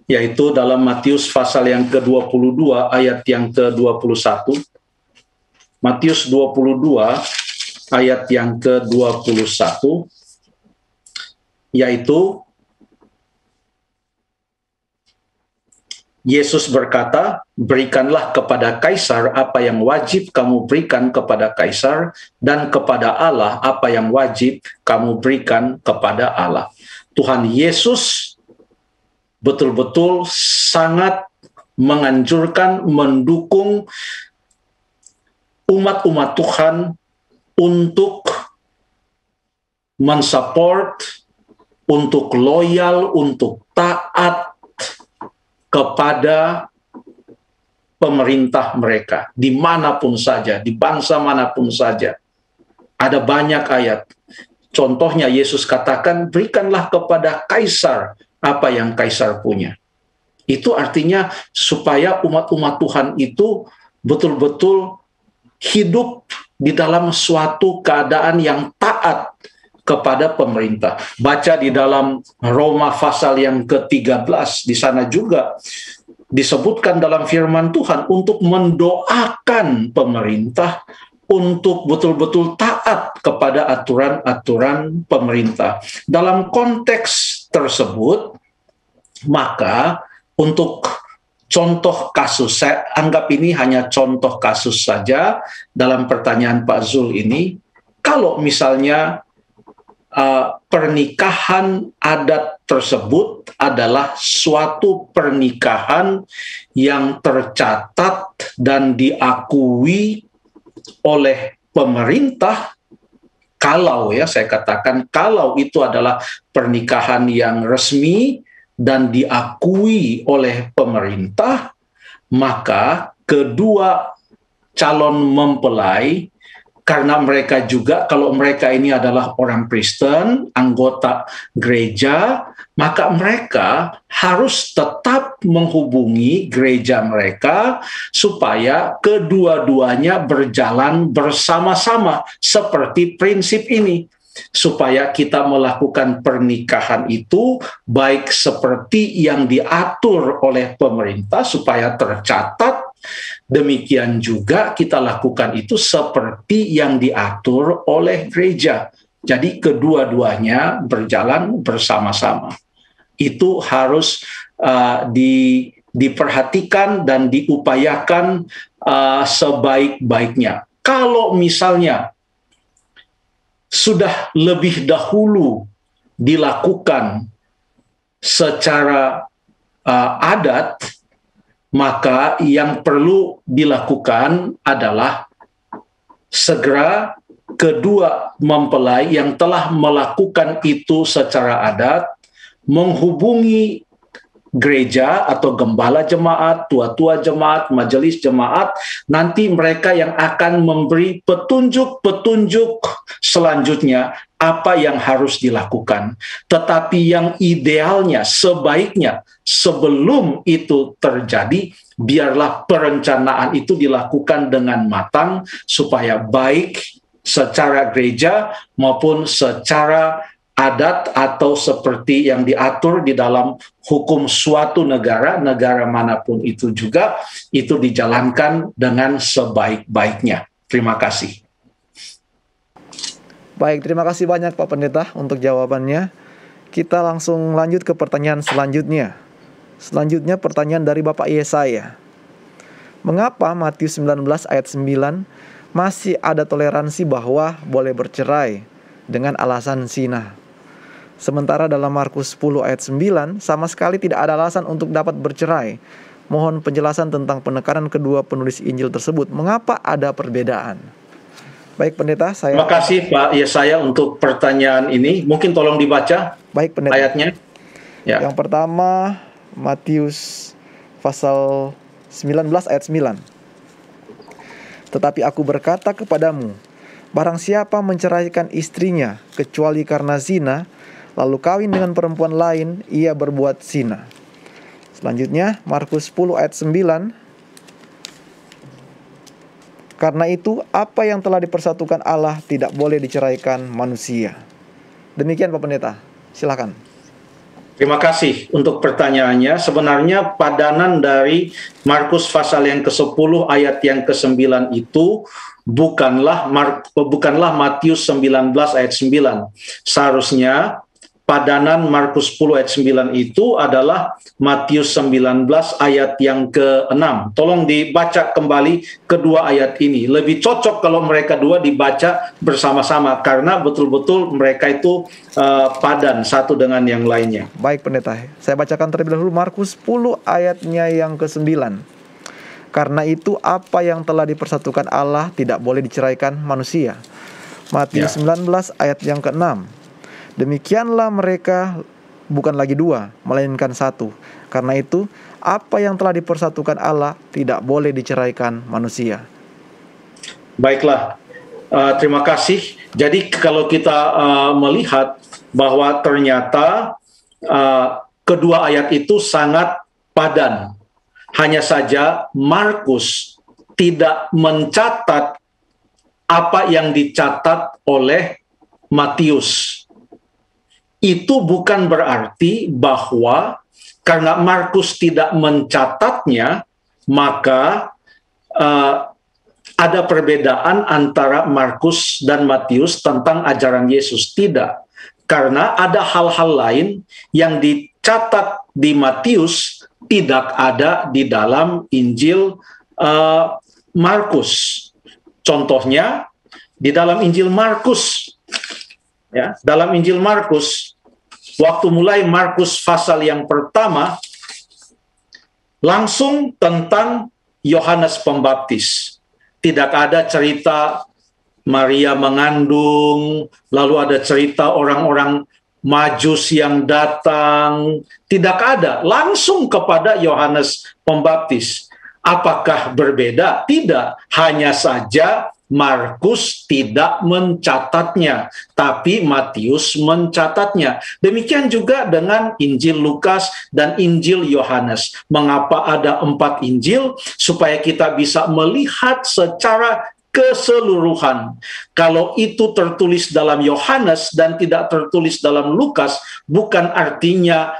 yaitu dalam Matius pasal yang ke-22 ayat yang ke-21. Matius 22 ayat yang ke-21, yaitu Yesus berkata, "Berikanlah kepada kaisar apa yang wajib kamu berikan kepada kaisar, dan kepada Allah apa yang wajib kamu berikan kepada Allah." Tuhan Yesus betul-betul sangat menganjurkan, mendukung umat-umat Tuhan untuk mensupport, untuk loyal, untuk kepada pemerintah mereka di mana pun saja, di bangsa mana pun saja. Ada banyak ayat. Contohnya Yesus katakan, berikanlah kepada kaisar apa yang kaisar punya. Itu artinya supaya umat-umat Tuhan itu betul-betul hidup di dalam suatu keadaan yang taat kepada pemerintah. Baca di dalam Roma pasal yang ke-13 di sana juga disebutkan dalam firman Tuhan untuk mendoakan pemerintah untuk betul-betul taat kepada aturan-aturan pemerintah. Dalam konteks tersebut, maka untuk contoh kasus, saya anggap ini hanya contoh kasus saja dalam pertanyaan Pak Zul ini, kalau misalnya uh, pernikahan adat tersebut adalah suatu pernikahan yang tercatat dan diakui oleh pemerintah. Kalau ya saya katakan kalau itu adalah pernikahan yang resmi dan diakui oleh pemerintah maka kedua calon mempelai karena mereka juga kalau mereka ini adalah orang Kristen, anggota gereja, maka mereka harus tetap menghubungi gereja mereka supaya kedua-duanya berjalan bersama-sama seperti prinsip ini. Supaya kita melakukan pernikahan itu baik seperti yang diatur oleh pemerintah supaya tercatat Demikian juga kita lakukan itu seperti yang diatur oleh gereja. Jadi kedua-duanya berjalan bersama-sama. Itu harus uh, di, diperhatikan dan diupayakan uh, sebaik-baiknya. Kalau misalnya sudah lebih dahulu dilakukan secara uh, adat, maka yang perlu dilakukan adalah segera kedua mempelai yang telah melakukan itu secara adat menghubungi gereja atau gembala jemaat, tua-tua jemaat, majelis jemaat, nanti mereka yang akan memberi petunjuk-petunjuk selanjutnya apa yang harus dilakukan. Tetapi yang idealnya, sebaiknya sebelum itu terjadi, biarlah perencanaan itu dilakukan dengan matang supaya baik secara gereja maupun secara adat atau seperti yang diatur di dalam hukum suatu negara, negara mana pun itu juga, itu dijalankan dengan sebaik-baiknya. Terima kasih. Baik, terima kasih banyak Pak Pendeta untuk jawabannya. Kita langsung lanjut ke pertanyaan selanjutnya. Selanjutnya pertanyaan dari Bapak Yesaya. Mengapa Matius 19 ayat 9 masih ada toleransi bahwa boleh bercerai dengan alasan zina? Sementara dalam Markus 10 ayat 9 sama sekali tidak ada alasan untuk dapat bercerai. Mohon penjelasan tentang penekanan kedua penulis Injil tersebut. Mengapa ada perbedaan? Baik pendeta, saya Terima kasih Pak Yesaya untuk pertanyaan ini. Mungkin tolong dibaca Baik pendeta. ayatnya. Ya. Yang pertama Matius pasal 19 ayat 9. Tetapi aku berkata kepadamu, barang siapa menceraikan istrinya kecuali karena zina, lalu kawin dengan perempuan lain, ia berbuat zina. Selanjutnya, Markus 10 ayat 9. Karena itu, apa yang telah dipersatukan Allah tidak boleh diceraikan manusia. Demikian Pak Pendeta. Silakan. Terima kasih untuk pertanyaannya. Sebenarnya padanan dari Markus pasal yang ke-10 ayat yang ke-9 itu bukanlah Mark, bukanlah Matius 19 ayat 9. Seharusnya padanan Markus 10 ayat 9 itu adalah Matius 19 ayat yang ke-6. Tolong dibaca kembali kedua ayat ini. Lebih cocok kalau mereka dua dibaca bersama-sama karena betul-betul mereka itu uh, padan satu dengan yang lainnya. Baik pendeta, saya bacakan terlebih dahulu Markus 10 ayatnya yang ke-9. Karena itu apa yang telah dipersatukan Allah tidak boleh diceraikan manusia. Matius ya. 19 ayat yang ke-6. Demikianlah mereka bukan lagi dua, melainkan satu. Karena itu, apa yang telah dipersatukan Allah tidak boleh diceraikan manusia. Baiklah, uh, terima kasih. Jadi kalau kita uh, melihat bahwa ternyata uh, kedua ayat itu sangat padan. Hanya saja Markus tidak mencatat apa yang dicatat oleh Matius itu bukan berarti bahwa karena Markus tidak mencatatnya, maka uh, ada perbedaan antara Markus dan Matius tentang ajaran Yesus. Tidak, karena ada hal-hal lain yang dicatat di Matius tidak ada di dalam Injil uh, Markus. Contohnya di dalam Injil Markus, ya, dalam Injil Markus waktu mulai Markus pasal yang pertama langsung tentang Yohanes Pembaptis. Tidak ada cerita Maria mengandung, lalu ada cerita orang-orang majus yang datang, tidak ada, langsung kepada Yohanes Pembaptis. Apakah berbeda? Tidak, hanya saja Markus tidak mencatatnya, tapi Matius mencatatnya. Demikian juga dengan Injil Lukas dan Injil Yohanes. Mengapa ada empat Injil? Supaya kita bisa melihat secara keseluruhan. Kalau itu tertulis dalam Yohanes dan tidak tertulis dalam Lukas, bukan artinya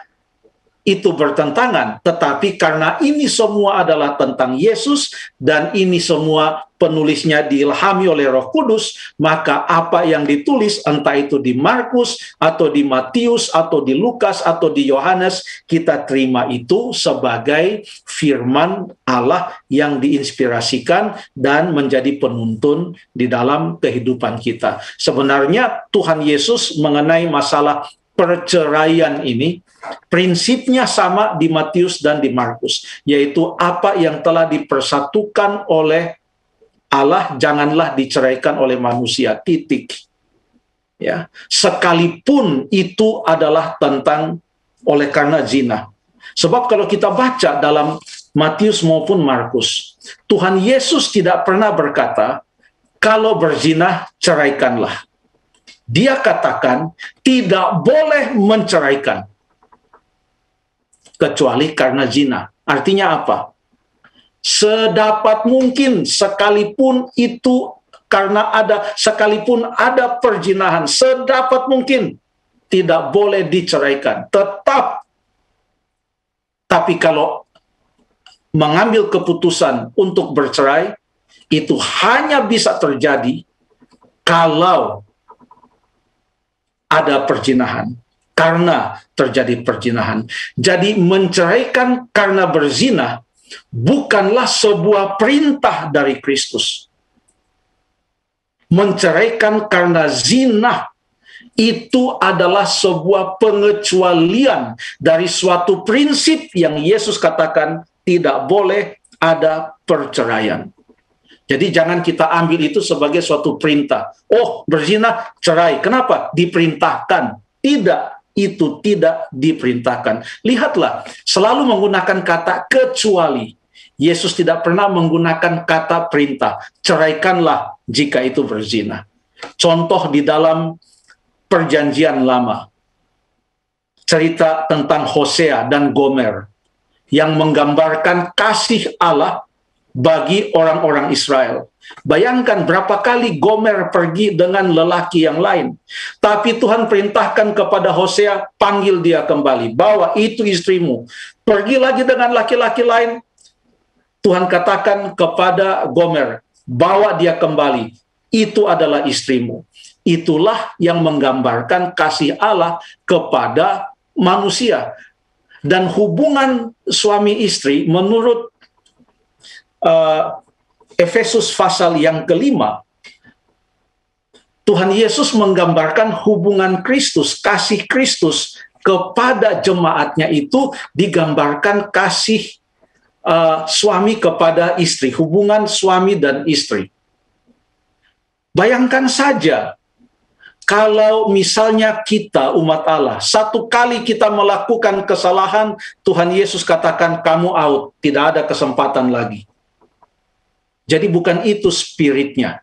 itu bertentangan, tetapi karena ini semua adalah tentang Yesus dan ini semua penulisnya diilhami oleh Roh Kudus, maka apa yang ditulis entah itu di Markus atau di Matius atau di Lukas atau di Yohanes, kita terima itu sebagai firman Allah yang diinspirasikan dan menjadi penuntun di dalam kehidupan kita. Sebenarnya Tuhan Yesus mengenai masalah perceraian ini prinsipnya sama di Matius dan di Markus, yaitu apa yang telah dipersatukan oleh Allah janganlah diceraikan oleh manusia. Titik. Ya, sekalipun itu adalah tentang oleh karena zina. Sebab kalau kita baca dalam Matius maupun Markus, Tuhan Yesus tidak pernah berkata, kalau berzina ceraikanlah dia katakan tidak boleh menceraikan kecuali karena zina. Artinya apa? Sedapat mungkin sekalipun itu karena ada sekalipun ada perjinahan, sedapat mungkin tidak boleh diceraikan. Tetap tapi kalau mengambil keputusan untuk bercerai itu hanya bisa terjadi kalau ada perjinahan karena terjadi perjinahan. Jadi menceraikan karena berzina bukanlah sebuah perintah dari Kristus. Menceraikan karena zina itu adalah sebuah pengecualian dari suatu prinsip yang Yesus katakan tidak boleh ada perceraian. Jadi jangan kita ambil itu sebagai suatu perintah. Oh, berzina, cerai. Kenapa? Diperintahkan. Tidak, itu tidak diperintahkan. Lihatlah, selalu menggunakan kata kecuali. Yesus tidak pernah menggunakan kata perintah. Ceraikanlah jika itu berzina. Contoh di dalam perjanjian lama. Cerita tentang Hosea dan Gomer yang menggambarkan kasih Allah bagi orang-orang Israel. Bayangkan berapa kali Gomer pergi dengan lelaki yang lain. Tapi Tuhan perintahkan kepada Hosea, panggil dia kembali. Bawa itu istrimu. Pergi lagi dengan laki-laki lain. Tuhan katakan kepada Gomer, bawa dia kembali. Itu adalah istrimu. itulah yang menggambarkan kasih Allah kepada manusia. Dan hubungan suami istri menurut uh, Efesus pasal yang kelima, Tuhan Yesus menggambarkan hubungan Kristus, kasih Kristus kepada jemaatnya itu digambarkan kasih uh, suami kepada istri, hubungan suami dan istri. Bayangkan saja kalau misalnya kita umat Allah satu kali kita melakukan kesalahan Tuhan Yesus katakan kamu out tidak ada kesempatan lagi jadi bukan itu spiritnya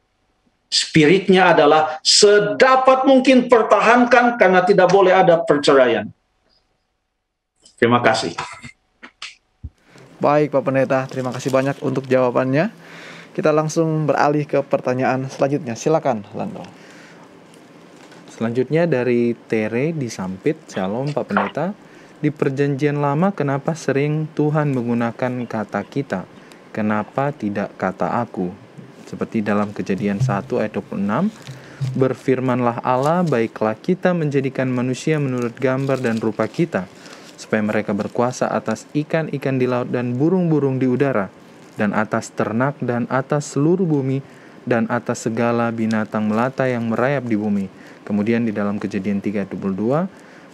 spiritnya adalah sedapat mungkin pertahankan karena tidak boleh ada perceraian terima kasih baik Pak Pendeta terima kasih banyak untuk jawabannya kita langsung beralih ke pertanyaan selanjutnya. Silakan, Lando. Selanjutnya dari Tere di Sampit, Shalom Pak Pendeta. Di perjanjian lama kenapa sering Tuhan menggunakan kata kita? Kenapa tidak kata aku? Seperti dalam kejadian 1 ayat 26, Berfirmanlah Allah, baiklah kita menjadikan manusia menurut gambar dan rupa kita, supaya mereka berkuasa atas ikan-ikan di laut dan burung-burung di udara, dan atas ternak dan atas seluruh bumi dan atas segala binatang melata yang merayap di bumi. Kemudian di dalam kejadian 3.22,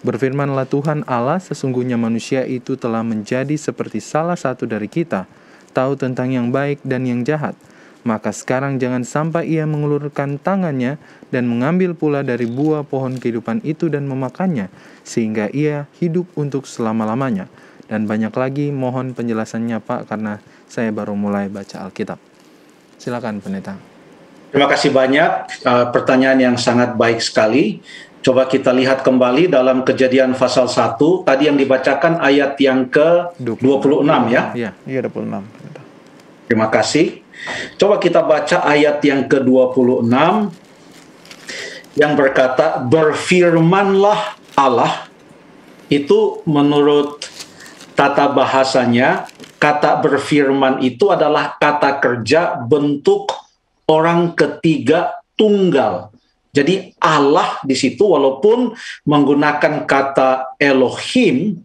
berfirmanlah Tuhan Allah sesungguhnya manusia itu telah menjadi seperti salah satu dari kita, tahu tentang yang baik dan yang jahat. Maka sekarang jangan sampai ia mengulurkan tangannya dan mengambil pula dari buah pohon kehidupan itu dan memakannya, sehingga ia hidup untuk selama-lamanya. Dan banyak lagi mohon penjelasannya Pak karena saya baru mulai baca Alkitab. Silakan pendeta. Terima kasih banyak. Uh, pertanyaan yang sangat baik sekali. Coba kita lihat kembali dalam kejadian pasal 1. Tadi yang dibacakan ayat yang ke-26 ya? Iya, iya 26. Terima kasih. Coba kita baca ayat yang ke-26 yang berkata berfirmanlah Allah itu menurut tata bahasanya kata berfirman itu adalah kata kerja bentuk orang ketiga tunggal. Jadi Allah di situ walaupun menggunakan kata Elohim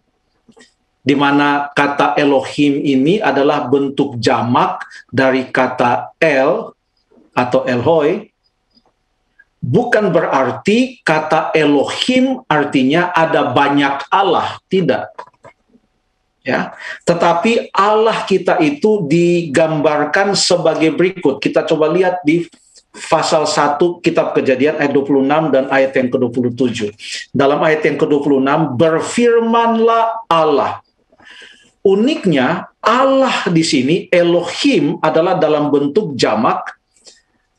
di mana kata Elohim ini adalah bentuk jamak dari kata El atau Elhoi bukan berarti kata Elohim artinya ada banyak Allah, tidak ya. Tetapi Allah kita itu digambarkan sebagai berikut. Kita coba lihat di pasal 1 kitab Kejadian ayat 26 dan ayat yang ke-27. Dalam ayat yang ke-26 berfirmanlah Allah. Uniknya Allah di sini Elohim adalah dalam bentuk jamak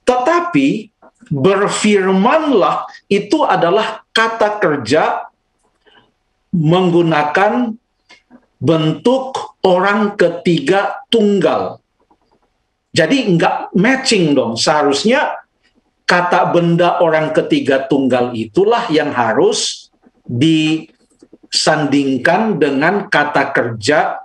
tetapi berfirmanlah itu adalah kata kerja menggunakan bentuk orang ketiga tunggal. Jadi nggak matching dong. Seharusnya kata benda orang ketiga tunggal itulah yang harus disandingkan dengan kata kerja.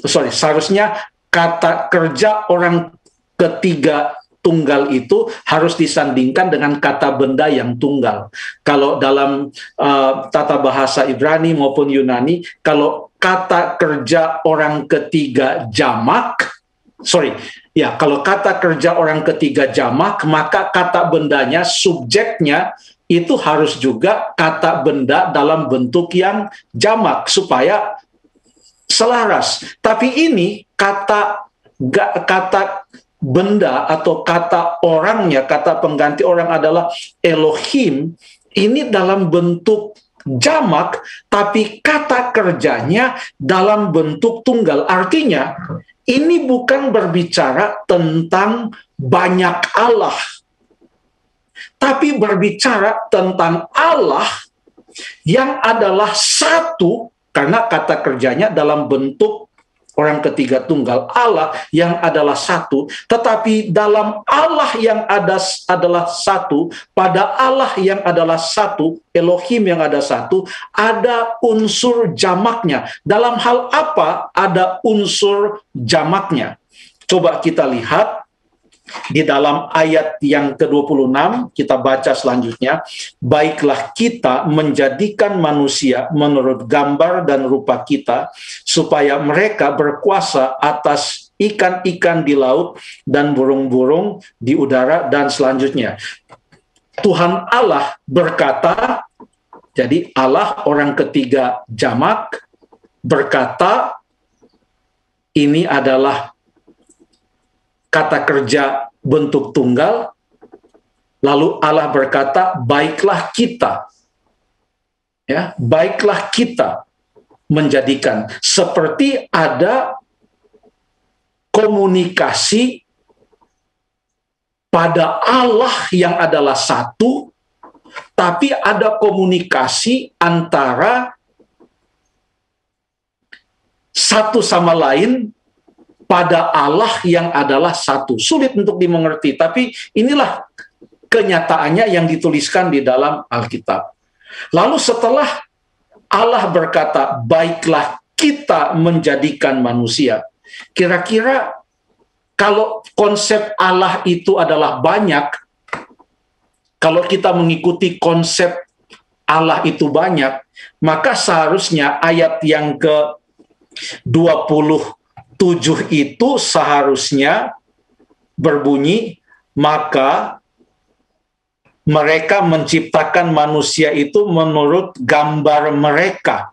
Sorry, seharusnya kata kerja orang ketiga tunggal itu harus disandingkan dengan kata benda yang tunggal. Kalau dalam uh, tata bahasa Ibrani maupun Yunani, kalau kata kerja orang ketiga jamak, sorry, ya kalau kata kerja orang ketiga jamak, maka kata bendanya, subjeknya itu harus juga kata benda dalam bentuk yang jamak supaya selaras. Tapi ini kata kata benda atau kata orangnya, kata pengganti orang adalah Elohim, ini dalam bentuk jamak, tapi kata kerjanya dalam bentuk tunggal. Artinya, ini bukan berbicara tentang banyak Allah, tapi berbicara tentang Allah yang adalah satu, karena kata kerjanya dalam bentuk orang ketiga tunggal Allah yang adalah satu tetapi dalam Allah yang ada adalah satu pada Allah yang adalah satu Elohim yang ada satu ada unsur jamaknya. Dalam hal apa ada unsur jamaknya? Coba kita lihat di dalam ayat yang ke-26 kita baca selanjutnya baiklah kita menjadikan manusia menurut gambar dan rupa kita supaya mereka berkuasa atas ikan-ikan di laut dan burung-burung di udara. Dan selanjutnya Tuhan Allah berkata jadi Allah orang ketiga jamak berkata ini adalah kata kerja bentuk tunggal, lalu Allah berkata, "Baiklah kita." Ya, baiklah kita menjadikan seperti ada komunikasi pada Allah yang adalah satu, tapi ada komunikasi antara satu sama lain pada Allah yang adalah satu. Sulit untuk dimengerti, tapi inilah kenyataannya yang dituliskan di dalam Alkitab. Lalu setelah Allah berkata, "Baiklah kita menjadikan manusia." Kira-kira kalau konsep Allah itu adalah banyak, kalau kita mengikuti konsep Allah itu banyak, maka seharusnya ayat yang ke 20 tujuh itu seharusnya berbunyi maka mereka menciptakan manusia itu menurut gambar mereka.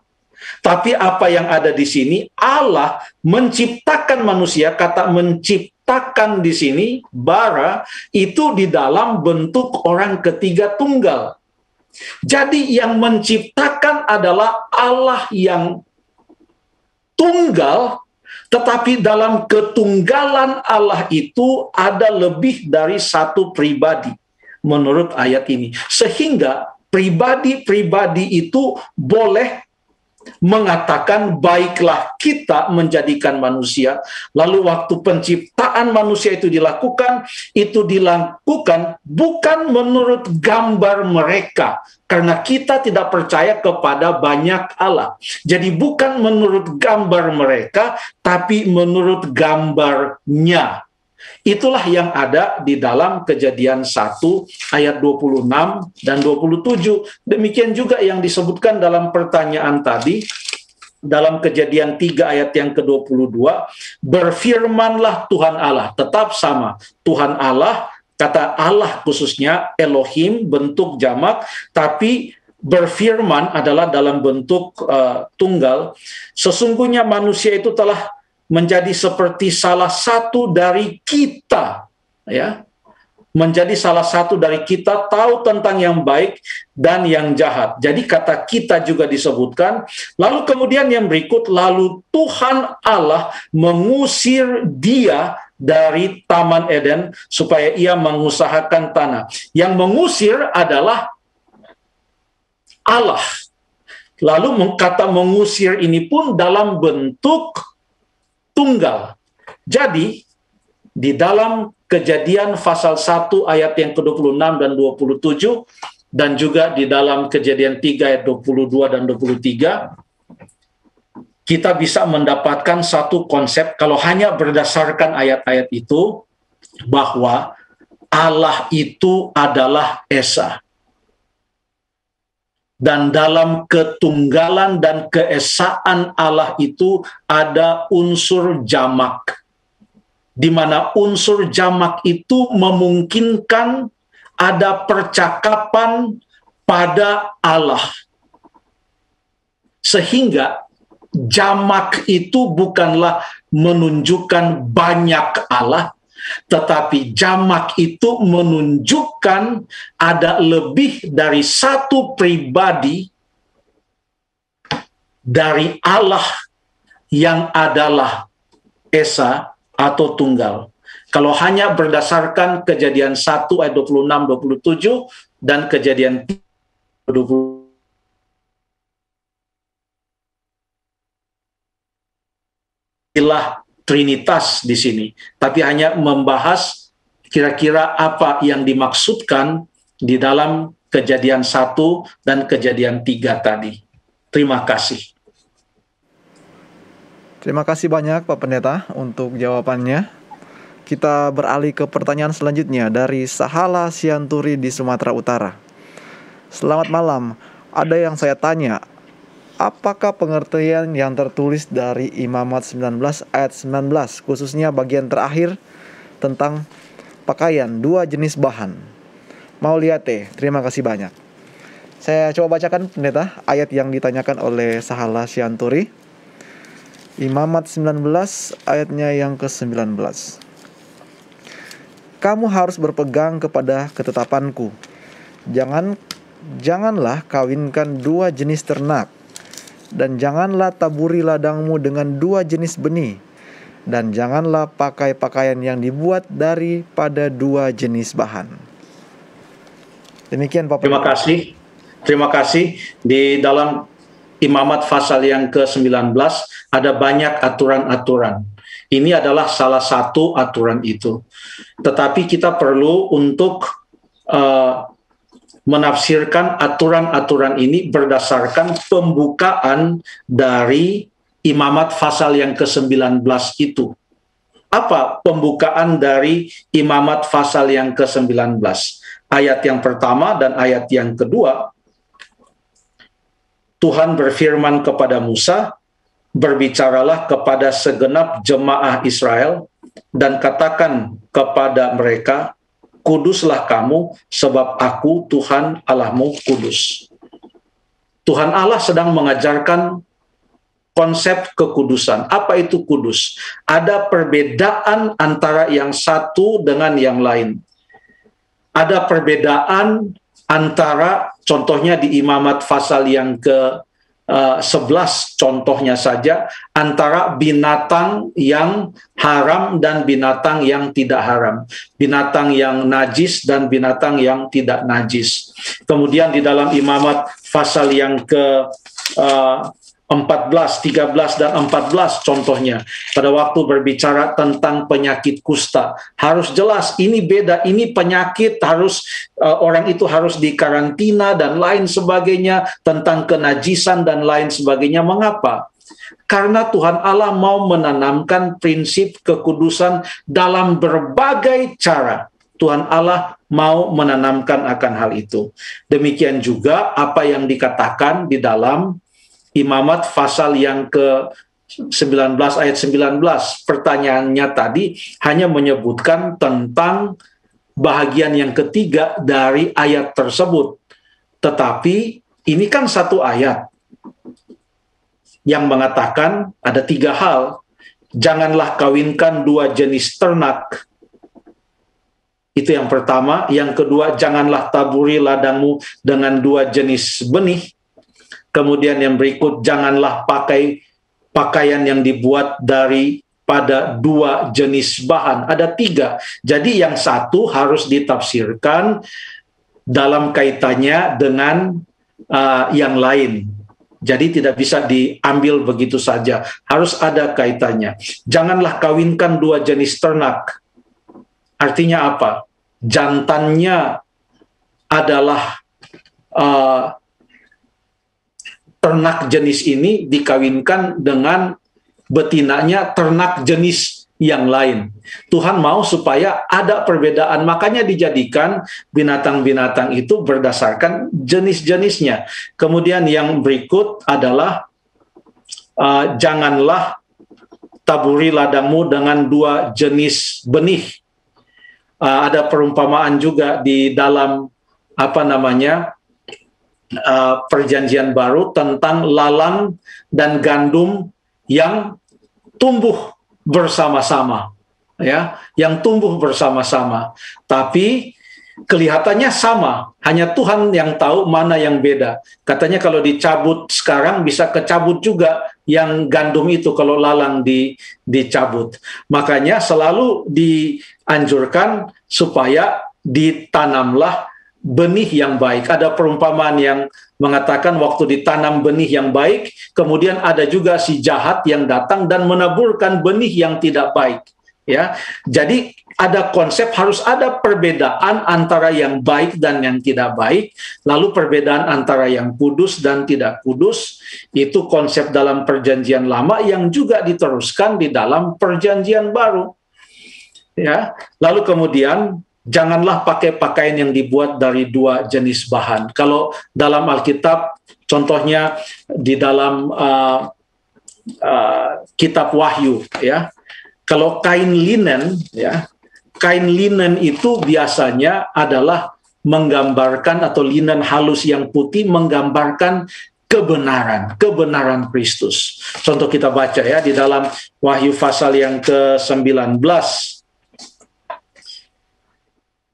Tapi apa yang ada di sini Allah menciptakan manusia kata menciptakan di sini bara itu di dalam bentuk orang ketiga tunggal. Jadi yang menciptakan adalah Allah yang tunggal tetapi dalam ketunggalan Allah itu ada lebih dari satu pribadi menurut ayat ini. Sehingga pribadi-pribadi itu boleh mengatakan baiklah kita menjadikan manusia. Lalu waktu penciptaan manusia itu dilakukan, itu dilakukan bukan menurut gambar mereka. Karena kita tidak percaya kepada banyak Allah. Jadi bukan menurut gambar mereka, tapi menurut gambarnya. Itulah yang ada di dalam kejadian 1 ayat 26 dan 27. Demikian juga yang disebutkan dalam pertanyaan tadi dalam kejadian 3 ayat yang ke-22 berfirmanlah Tuhan Allah tetap sama Tuhan Allah kata Allah khususnya Elohim bentuk jamak tapi berfirman adalah dalam bentuk uh, tunggal sesungguhnya manusia itu telah menjadi seperti salah satu dari kita ya menjadi salah satu dari kita tahu tentang yang baik dan yang jahat. Jadi kata kita juga disebutkan. Lalu kemudian yang berikut, lalu Tuhan Allah mengusir dia dari Taman Eden supaya ia mengusahakan tanah. Yang mengusir adalah Allah. Lalu kata mengusir ini pun dalam bentuk tunggal. Jadi di dalam kejadian pasal 1 ayat yang ke-26 dan 27 dan juga di dalam kejadian 3 ayat 22 dan 23 kita bisa mendapatkan satu konsep kalau hanya berdasarkan ayat-ayat itu bahwa Allah itu adalah Esa dan dalam ketunggalan dan keesaan Allah itu ada unsur jamak. Di mana unsur jamak itu memungkinkan ada percakapan pada Allah. Sehingga jamak itu bukanlah menunjukkan banyak Allah tetapi jamak itu menunjukkan ada lebih dari satu pribadi dari Allah yang adalah Esa atau Tunggal. Kalau hanya berdasarkan kejadian 1 ayat 26 27 dan kejadian 20 ilah trinitas di sini, tapi hanya membahas kira-kira apa yang dimaksudkan di dalam kejadian satu dan kejadian tiga tadi. Terima kasih. Terima kasih banyak Pak Pendeta untuk jawabannya. kita beralih ke pertanyaan selanjutnya dari Sahala Sianturi di Sumatera Utara. Selamat malam. Ada yang saya tanya, apakah pengertian yang tertulis dari Imamat 19 ayat 19 khususnya bagian terakhir tentang pakaian dua jenis bahan? Mau lihat teh? Terima kasih banyak. Saya coba bacakan pendeta ayat yang ditanyakan oleh Sahala Sianturi. Imamat 19 ayatnya yang ke-19 kamu harus berpegang kepada ketetapanku. Jangan janganlah kawinkan dua jenis ternak dan janganlah taburi ladangmu dengan dua jenis benih dan janganlah pakai pakaian yang dibuat daripada dua jenis bahan. Demikian Pak. Terima kasih. Terima kasih di dalam Imamat pasal yang ke-19 ada banyak aturan-aturan ini adalah salah satu aturan itu. Tetapi kita perlu untuk uh, menafsirkan aturan-aturan ini berdasarkan pembukaan dari imamat pasal yang ke-19 itu. Apa pembukaan dari imamat pasal yang ke-19? Ayat yang pertama dan ayat yang kedua, Tuhan berfirman kepada Musa, berbicaralah kepada segenap jemaah Israel dan katakan kepada mereka, kuduslah kamu sebab aku Tuhan Allahmu kudus. Tuhan Allah sedang mengajarkan konsep kekudusan. Apa itu kudus? Ada perbedaan antara yang satu dengan yang lain. Ada perbedaan antara contohnya di imamat pasal yang ke uh, eh, 11 contohnya saja antara binatang yang haram dan binatang yang tidak haram, binatang yang najis dan binatang yang tidak najis. Kemudian di dalam imamat pasal yang ke uh, 14, 13 dan 14 contohnya. Pada waktu berbicara tentang penyakit kusta harus jelas ini beda ini penyakit harus uh, orang itu harus dikarantina dan lain sebagainya tentang kenajisan dan lain sebagainya. Mengapa? Karena Tuhan Allah mau menanamkan prinsip kekudusan dalam berbagai cara. Tuhan Allah mau menanamkan akan hal itu. Demikian juga apa yang dikatakan di dalam Imamat pasal yang ke 19 ayat 19 pertanyaannya tadi hanya menyebutkan tentang bahagian yang ketiga dari ayat tersebut. Tetapi ini kan satu ayat yang mengatakan ada tiga hal. Janganlah kawinkan dua jenis ternak. Itu yang pertama. Yang kedua, janganlah taburi ladangmu dengan dua jenis benih. Kemudian yang berikut janganlah pakai pakaian yang dibuat dari pada dua jenis bahan. Ada tiga. Jadi yang satu harus ditafsirkan dalam kaitannya dengan uh, yang lain. Jadi tidak bisa diambil begitu saja. Harus ada kaitannya. Janganlah kawinkan dua jenis ternak. Artinya apa? Jantannya adalah uh, ternak jenis ini dikawinkan dengan betinanya ternak jenis yang lain. Tuhan mau supaya ada perbedaan, makanya dijadikan binatang-binatang itu berdasarkan jenis-jenisnya. Kemudian yang berikut adalah uh, janganlah taburi ladangmu dengan dua jenis benih. Uh, ada perumpamaan juga di dalam apa namanya uh, perjanjian baru tentang lalang dan gandum yang tumbuh bersama-sama ya yang tumbuh bersama-sama. Tapi kelihatannya sama hanya Tuhan yang tahu mana yang beda. Katanya kalau dicabut sekarang bisa kecabut juga yang gandum itu kalau lalang di dicabut. Makanya selalu dianjurkan supaya ditanamlah benih yang baik. Ada perumpamaan yang mengatakan waktu ditanam benih yang baik, kemudian ada juga si jahat yang datang dan menaburkan benih yang tidak baik. Ya, jadi ada konsep harus ada perbedaan antara yang baik dan yang tidak baik, lalu perbedaan antara yang kudus dan tidak kudus itu konsep dalam perjanjian lama yang juga diteruskan di dalam perjanjian baru. ya. Lalu kemudian janganlah pakai pakaian yang dibuat dari dua jenis bahan. Kalau dalam Alkitab, contohnya di dalam uh, uh, kitab Wahyu, ya, kalau kain linen, ya, kain linen itu biasanya adalah menggambarkan atau linen halus yang putih menggambarkan kebenaran, kebenaran Kristus. Contoh kita baca ya di dalam Wahyu pasal yang ke-19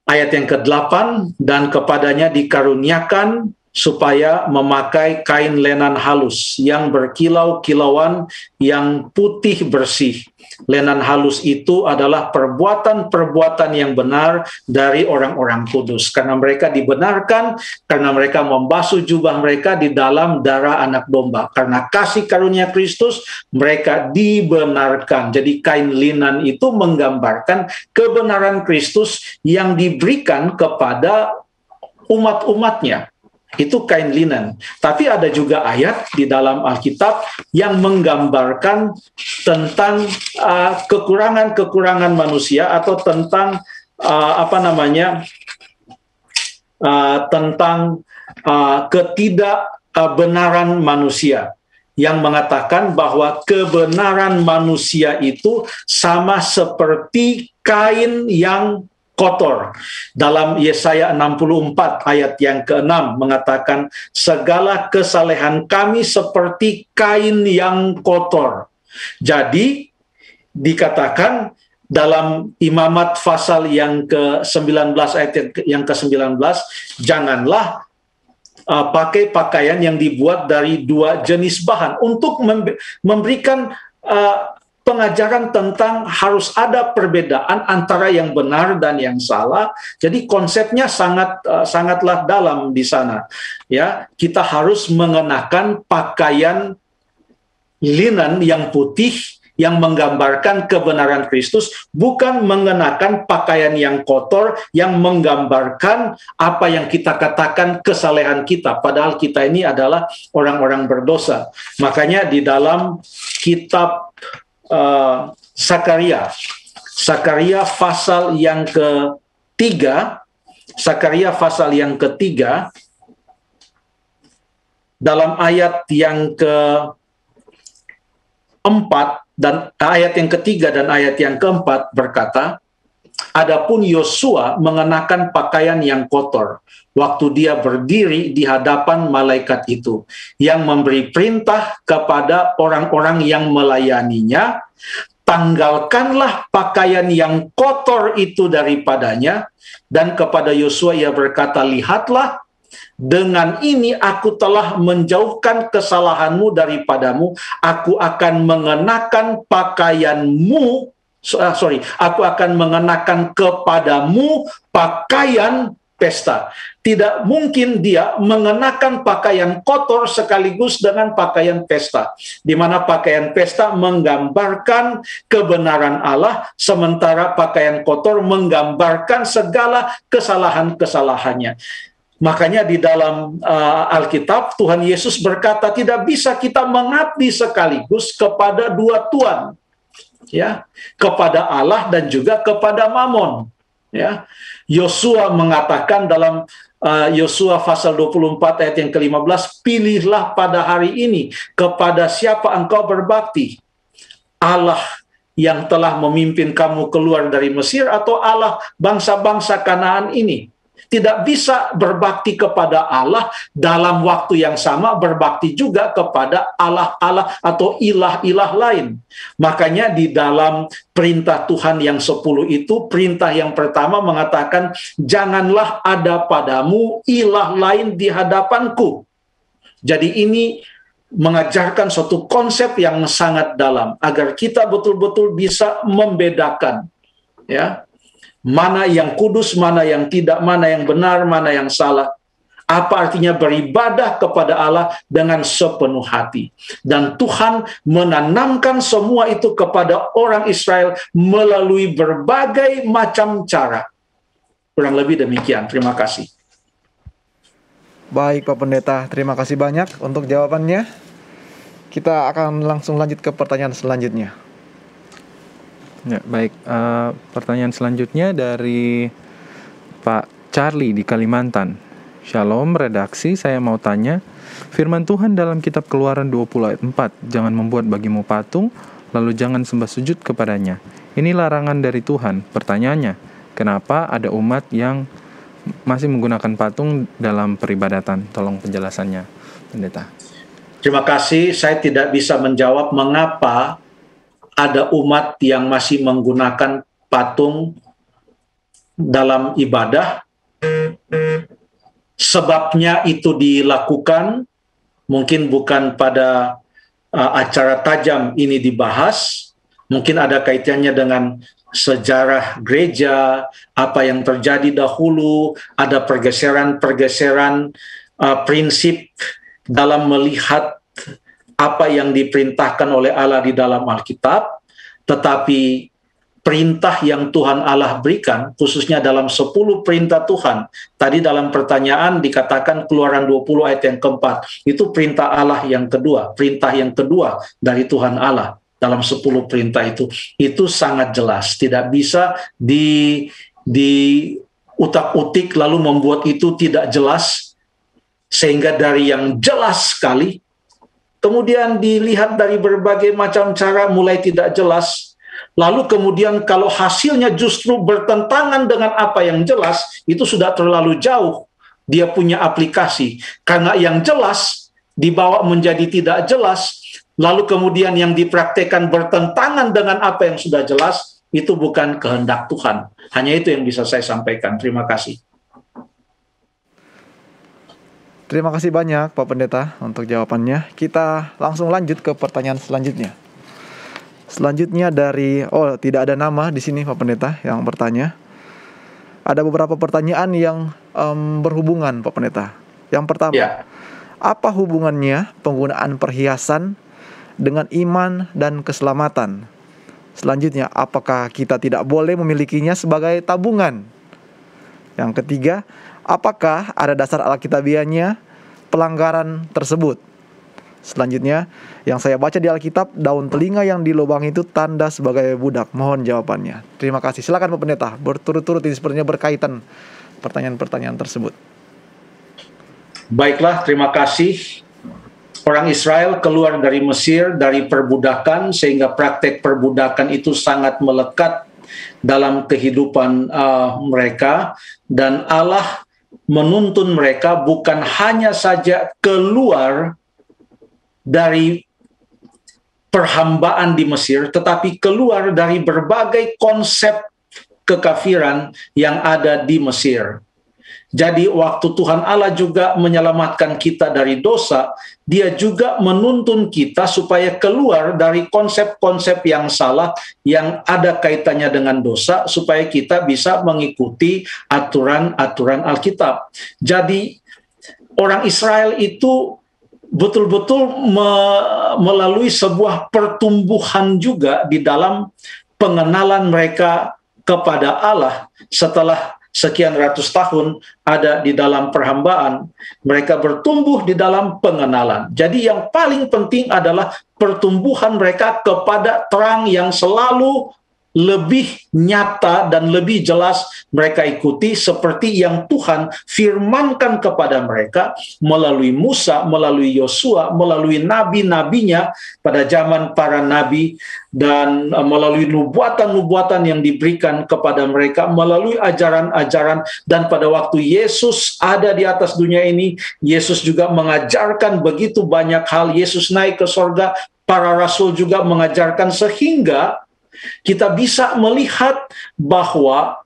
ayat yang ke-8 dan kepadanya dikaruniakan supaya memakai kain lenan halus yang berkilau-kilauan yang putih bersih lenan halus itu adalah perbuatan-perbuatan yang benar dari orang-orang kudus. Karena mereka dibenarkan karena mereka membasuh jubah mereka di dalam darah anak domba. Karena kasih karunia Kristus mereka dibenarkan. Jadi kain linan itu menggambarkan kebenaran Kristus yang diberikan kepada umat-umatnya itu kain linen. Tapi ada juga ayat di dalam Alkitab yang menggambarkan tentang uh, kekurangan-kekurangan uh, manusia atau tentang uh, apa namanya uh, tentang uh, ketidakbenaran manusia yang mengatakan bahwa kebenaran manusia itu sama seperti kain yang kotor. Dalam Yesaya 64 ayat yang ke-6 mengatakan segala kesalehan kami seperti kain yang kotor. Jadi dikatakan dalam imamat pasal yang ke-19 ayat yang ke-19 janganlah uh, pakai pakaian yang dibuat dari dua jenis bahan untuk memberikan uh, pengajaran tentang harus ada perbedaan antara yang benar dan yang salah. Jadi konsepnya sangat uh, sangatlah dalam di sana. Ya, kita harus mengenakan pakaian linen yang putih yang menggambarkan kebenaran Kristus, bukan mengenakan pakaian yang kotor yang menggambarkan apa yang kita katakan kesalehan kita. Padahal kita ini adalah orang-orang berdosa. Makanya di dalam kitab Sakaria. Sakaria pasal yang ketiga, Sakaria pasal yang ketiga, dalam ayat yang ke empat dan ayat yang ketiga dan ayat yang keempat berkata, Adapun Yosua mengenakan pakaian yang kotor waktu dia berdiri di hadapan malaikat itu yang memberi perintah kepada orang-orang yang melayaninya, tanggalkanlah pakaian yang kotor itu daripadanya. Dan kepada Yosua ia berkata, lihatlah dengan ini aku telah menjauhkan kesalahanmu daripadamu, aku akan mengenakan pakaianmu uh, sorry, aku akan mengenakan kepadamu pakaian pesta. Tidak mungkin dia mengenakan pakaian kotor sekaligus dengan pakaian pesta, di mana pakaian pesta menggambarkan kebenaran Allah, sementara pakaian kotor menggambarkan segala kesalahan-kesalahannya. Makanya di dalam uh, Alkitab Tuhan Yesus berkata tidak bisa kita mengabdi sekaligus kepada dua tuan ya kepada Allah dan juga kepada Mamon ya Yosua mengatakan dalam uh, Yosua uh, pasal 24 ayat yang ke-15 pilihlah pada hari ini kepada siapa engkau berbakti? Allah yang telah memimpin kamu keluar dari Mesir atau Allah bangsa-bangsa Kanaan ini tidak bisa berbakti kepada Allah dalam waktu yang sama berbakti juga kepada Allah-Allah atau ilah-ilah lain. Makanya di dalam perintah Tuhan yang sepuluh itu, perintah yang pertama mengatakan, janganlah ada padamu ilah lain di hadapanku. Jadi ini mengajarkan suatu konsep yang sangat dalam agar kita betul-betul bisa membedakan ya mana yang kudus, mana yang tidak, mana yang benar, mana yang salah. Apa artinya beribadah kepada Allah dengan sepenuh hati. Dan Tuhan menanamkan semua itu kepada orang Israel melalui berbagai macam cara. Kurang lebih demikian. Terima kasih. Baik Pak Pendeta, terima kasih banyak untuk jawabannya. Kita akan langsung lanjut ke pertanyaan selanjutnya. Ya, baik. Uh, pertanyaan selanjutnya dari Pak Charlie di Kalimantan. Shalom redaksi, saya mau tanya, firman Tuhan dalam kitab Keluaran 20 ayat 4, jangan membuat bagimu patung, lalu jangan sembah sujud kepadanya. Ini larangan dari Tuhan. Pertanyaannya, kenapa ada umat yang masih menggunakan patung dalam peribadatan? Tolong penjelasannya, Pendeta. Terima kasih, saya tidak bisa menjawab mengapa ada umat yang masih menggunakan patung dalam ibadah. Sebabnya itu dilakukan, mungkin bukan pada uh, acara tajam ini dibahas, mungkin ada kaitannya dengan sejarah gereja, apa yang terjadi dahulu, ada pergeseran-pergeseran uh, prinsip dalam melihat apa yang diperintahkan oleh Allah di dalam Alkitab, tetapi perintah yang Tuhan Allah berikan, khususnya dalam 10 perintah Tuhan. Tadi dalam pertanyaan dikatakan keluaran 20 ayat yang keempat. Itu perintah Allah yang kedua, perintah yang kedua dari Tuhan Allah dalam 10 perintah itu. Itu sangat jelas, tidak bisa di di utak-utik lalu membuat itu tidak jelas sehingga dari yang jelas sekali kemudian dilihat dari berbagai macam cara mulai tidak jelas. Lalu kemudian kalau hasilnya justru bertentangan dengan apa yang jelas, itu sudah terlalu jauh dia punya aplikasi. Karena yang jelas dibawa menjadi tidak jelas, lalu kemudian yang dipraktekkan bertentangan dengan apa yang sudah jelas, itu bukan kehendak Tuhan. Hanya itu yang bisa saya sampaikan. Terima kasih. Terima kasih banyak Pak Pendeta untuk jawabannya. Kita langsung lanjut ke pertanyaan selanjutnya. Selanjutnya dari oh tidak ada nama di sini Pak Pendeta yang bertanya. Ada beberapa pertanyaan yang um, berhubungan Pak Pendeta. Yang pertama, ya. apa hubungannya penggunaan perhiasan dengan iman dan keselamatan? Selanjutnya, apakah kita tidak boleh memilikinya sebagai tabungan? Yang ketiga, apakah ada dasar alkitabiahnya pelanggaran tersebut. Selanjutnya, yang saya baca di Alkitab, daun telinga yang dilubangi itu tanda sebagai budak. Mohon jawabannya. Terima kasih. Silakan Pak Pendeta, berturut-turut ini sepertinya berkaitan pertanyaan-pertanyaan tersebut. Baiklah, terima kasih. Orang Israel keluar dari Mesir dari perbudakan sehingga praktek perbudakan itu sangat melekat dalam kehidupan uh, mereka dan Allah menuntun mereka bukan hanya saja keluar dari perhambaan di Mesir, tetapi keluar dari berbagai konsep kekafiran yang ada di Mesir. Jadi waktu Tuhan Allah juga menyelamatkan kita dari dosa, dia juga menuntun kita supaya keluar dari konsep-konsep yang salah yang ada kaitannya dengan dosa supaya kita bisa mengikuti aturan-aturan Alkitab. Jadi orang Israel itu betul-betul me melalui sebuah pertumbuhan juga di dalam pengenalan mereka kepada Allah setelah sekian ratus tahun ada di dalam perhambaan, mereka bertumbuh di dalam pengenalan. Jadi yang paling penting adalah pertumbuhan mereka kepada terang yang selalu lebih nyata dan lebih jelas mereka ikuti seperti yang Tuhan firmankan kepada mereka melalui Musa, melalui Yosua, melalui nabi-nabinya pada zaman para nabi dan uh, melalui nubuatan-nubuatan yang diberikan kepada mereka melalui ajaran-ajaran dan pada waktu Yesus ada di atas dunia ini Yesus juga mengajarkan begitu banyak hal. Yesus naik ke sorga para rasul juga mengajarkan sehingga kita bisa melihat bahwa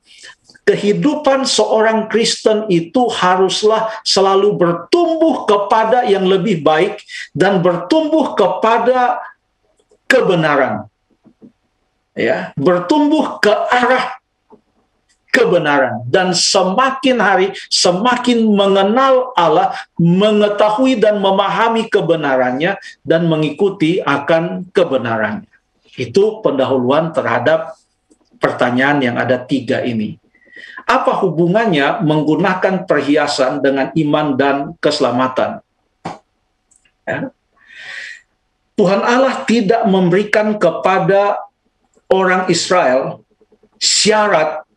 kehidupan seorang Kristen itu haruslah selalu bertumbuh kepada yang lebih baik dan bertumbuh kepada kebenaran. Ya, bertumbuh ke arah kebenaran dan semakin hari semakin mengenal Allah, mengetahui dan memahami kebenarannya dan mengikuti akan kebenarannya. Itu pendahuluan terhadap pertanyaan yang ada tiga ini. Apa hubungannya menggunakan perhiasan dengan iman dan keselamatan? Ya. Tuhan Allah tidak memberikan kepada orang Israel syarat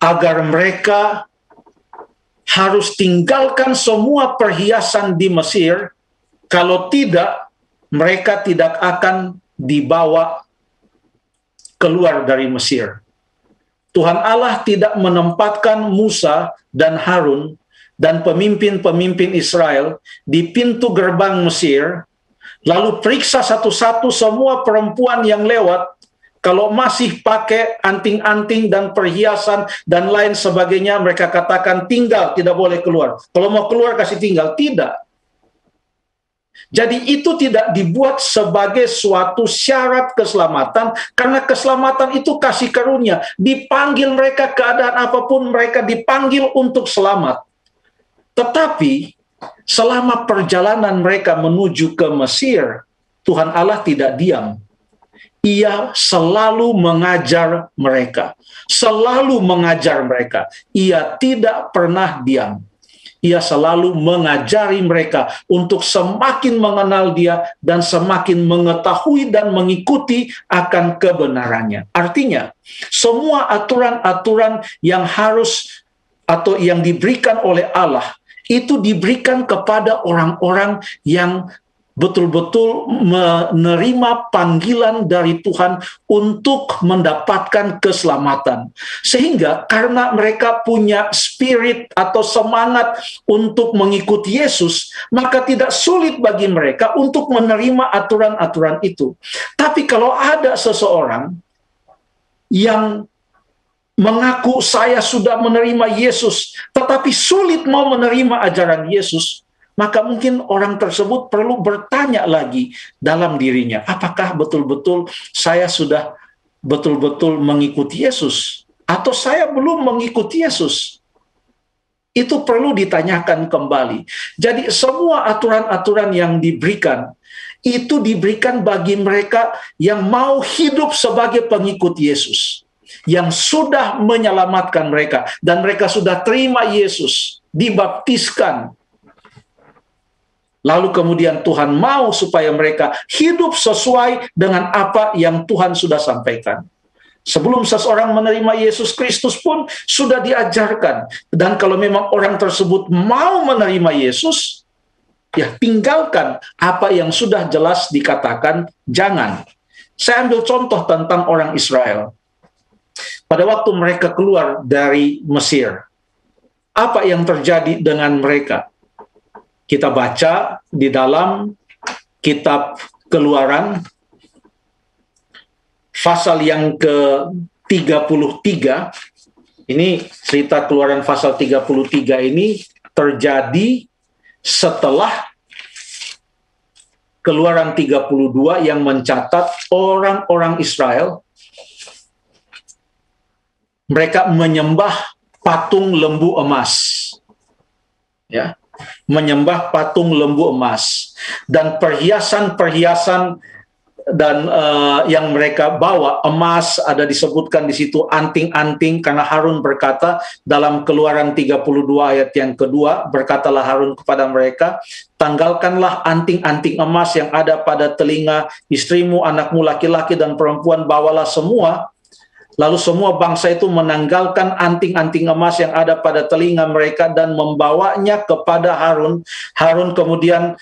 agar mereka harus tinggalkan semua perhiasan di Mesir, kalau tidak, mereka tidak akan dibawa keluar dari Mesir. Tuhan Allah tidak menempatkan Musa dan Harun dan pemimpin-pemimpin Israel di pintu gerbang Mesir, lalu periksa satu-satu semua perempuan yang lewat kalau masih pakai anting-anting dan perhiasan dan lain sebagainya, mereka katakan tinggal, tidak boleh keluar. Kalau mau keluar kasih tinggal, tidak. Jadi itu tidak dibuat sebagai suatu syarat keselamatan karena keselamatan itu kasih karunia. Dipanggil mereka keadaan apa pun mereka dipanggil untuk selamat. Tetapi selama perjalanan mereka menuju ke Mesir, Tuhan Allah tidak diam ia selalu mengajar mereka, selalu mengajar mereka. Ia tidak pernah diam. Ia selalu mengajari mereka untuk semakin mengenal Dia dan semakin mengetahui dan mengikuti akan kebenarannya. Artinya, semua aturan-aturan yang harus atau yang diberikan oleh Allah itu diberikan kepada orang-orang yang betul-betul menerima panggilan dari Tuhan untuk mendapatkan keselamatan. Sehingga karena mereka punya spirit atau semangat untuk mengikuti Yesus, maka tidak sulit bagi mereka untuk menerima aturan-aturan itu. Tapi kalau ada seseorang yang mengaku saya sudah menerima Yesus, tetapi sulit mau menerima ajaran Yesus, maka mungkin orang tersebut perlu bertanya lagi dalam dirinya, apakah betul-betul saya sudah betul-betul mengikuti Yesus atau saya belum mengikuti Yesus? Itu perlu ditanyakan kembali. Jadi semua aturan-aturan yang diberikan itu diberikan bagi mereka yang mau hidup sebagai pengikut Yesus yang sudah menyelamatkan mereka dan mereka sudah terima Yesus, dibaptiskan, Lalu kemudian Tuhan mau supaya mereka hidup sesuai dengan apa yang Tuhan sudah sampaikan. Sebelum seseorang menerima Yesus Kristus pun sudah diajarkan. Dan kalau memang orang tersebut mau menerima Yesus, ya tinggalkan apa yang sudah jelas dikatakan jangan. Saya ambil contoh tentang orang Israel. Pada waktu mereka keluar dari Mesir, apa yang terjadi dengan mereka? Kita baca di dalam kitab Keluaran pasal yang ke-33 ini cerita Keluaran pasal 33 ini terjadi setelah Keluaran 32 yang mencatat orang-orang Israel mereka menyembah patung lembu emas. Ya menyembah patung lembu emas dan perhiasan-perhiasan dan uh, yang mereka bawa. Emas ada disebutkan di situ anting-anting karena Harun berkata dalam Keluaran 32 ayat yang kedua berkatalah Harun kepada mereka tanggalkanlah anting-anting emas yang ada pada telinga istrimu anakmu laki-laki dan perempuan bawalah semua Lalu semua bangsa itu menanggalkan anting-anting emas yang ada pada telinga mereka dan membawanya kepada Harun. Harun kemudian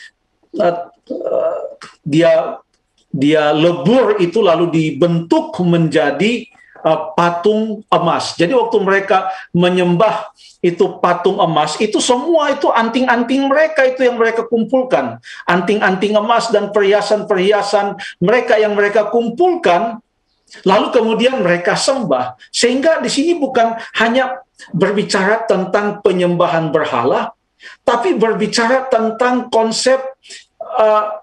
uh, uh, dia dia lebur itu lalu dibentuk menjadi uh, patung emas. Jadi waktu mereka menyembah itu patung emas, itu semua itu anting-anting mereka itu yang mereka kumpulkan. Anting-anting emas dan perhiasan-perhiasan mereka yang mereka kumpulkan Lalu kemudian mereka sembah. Sehingga di sini bukan hanya berbicara tentang penyembahan berhala, tapi berbicara tentang konsep uh,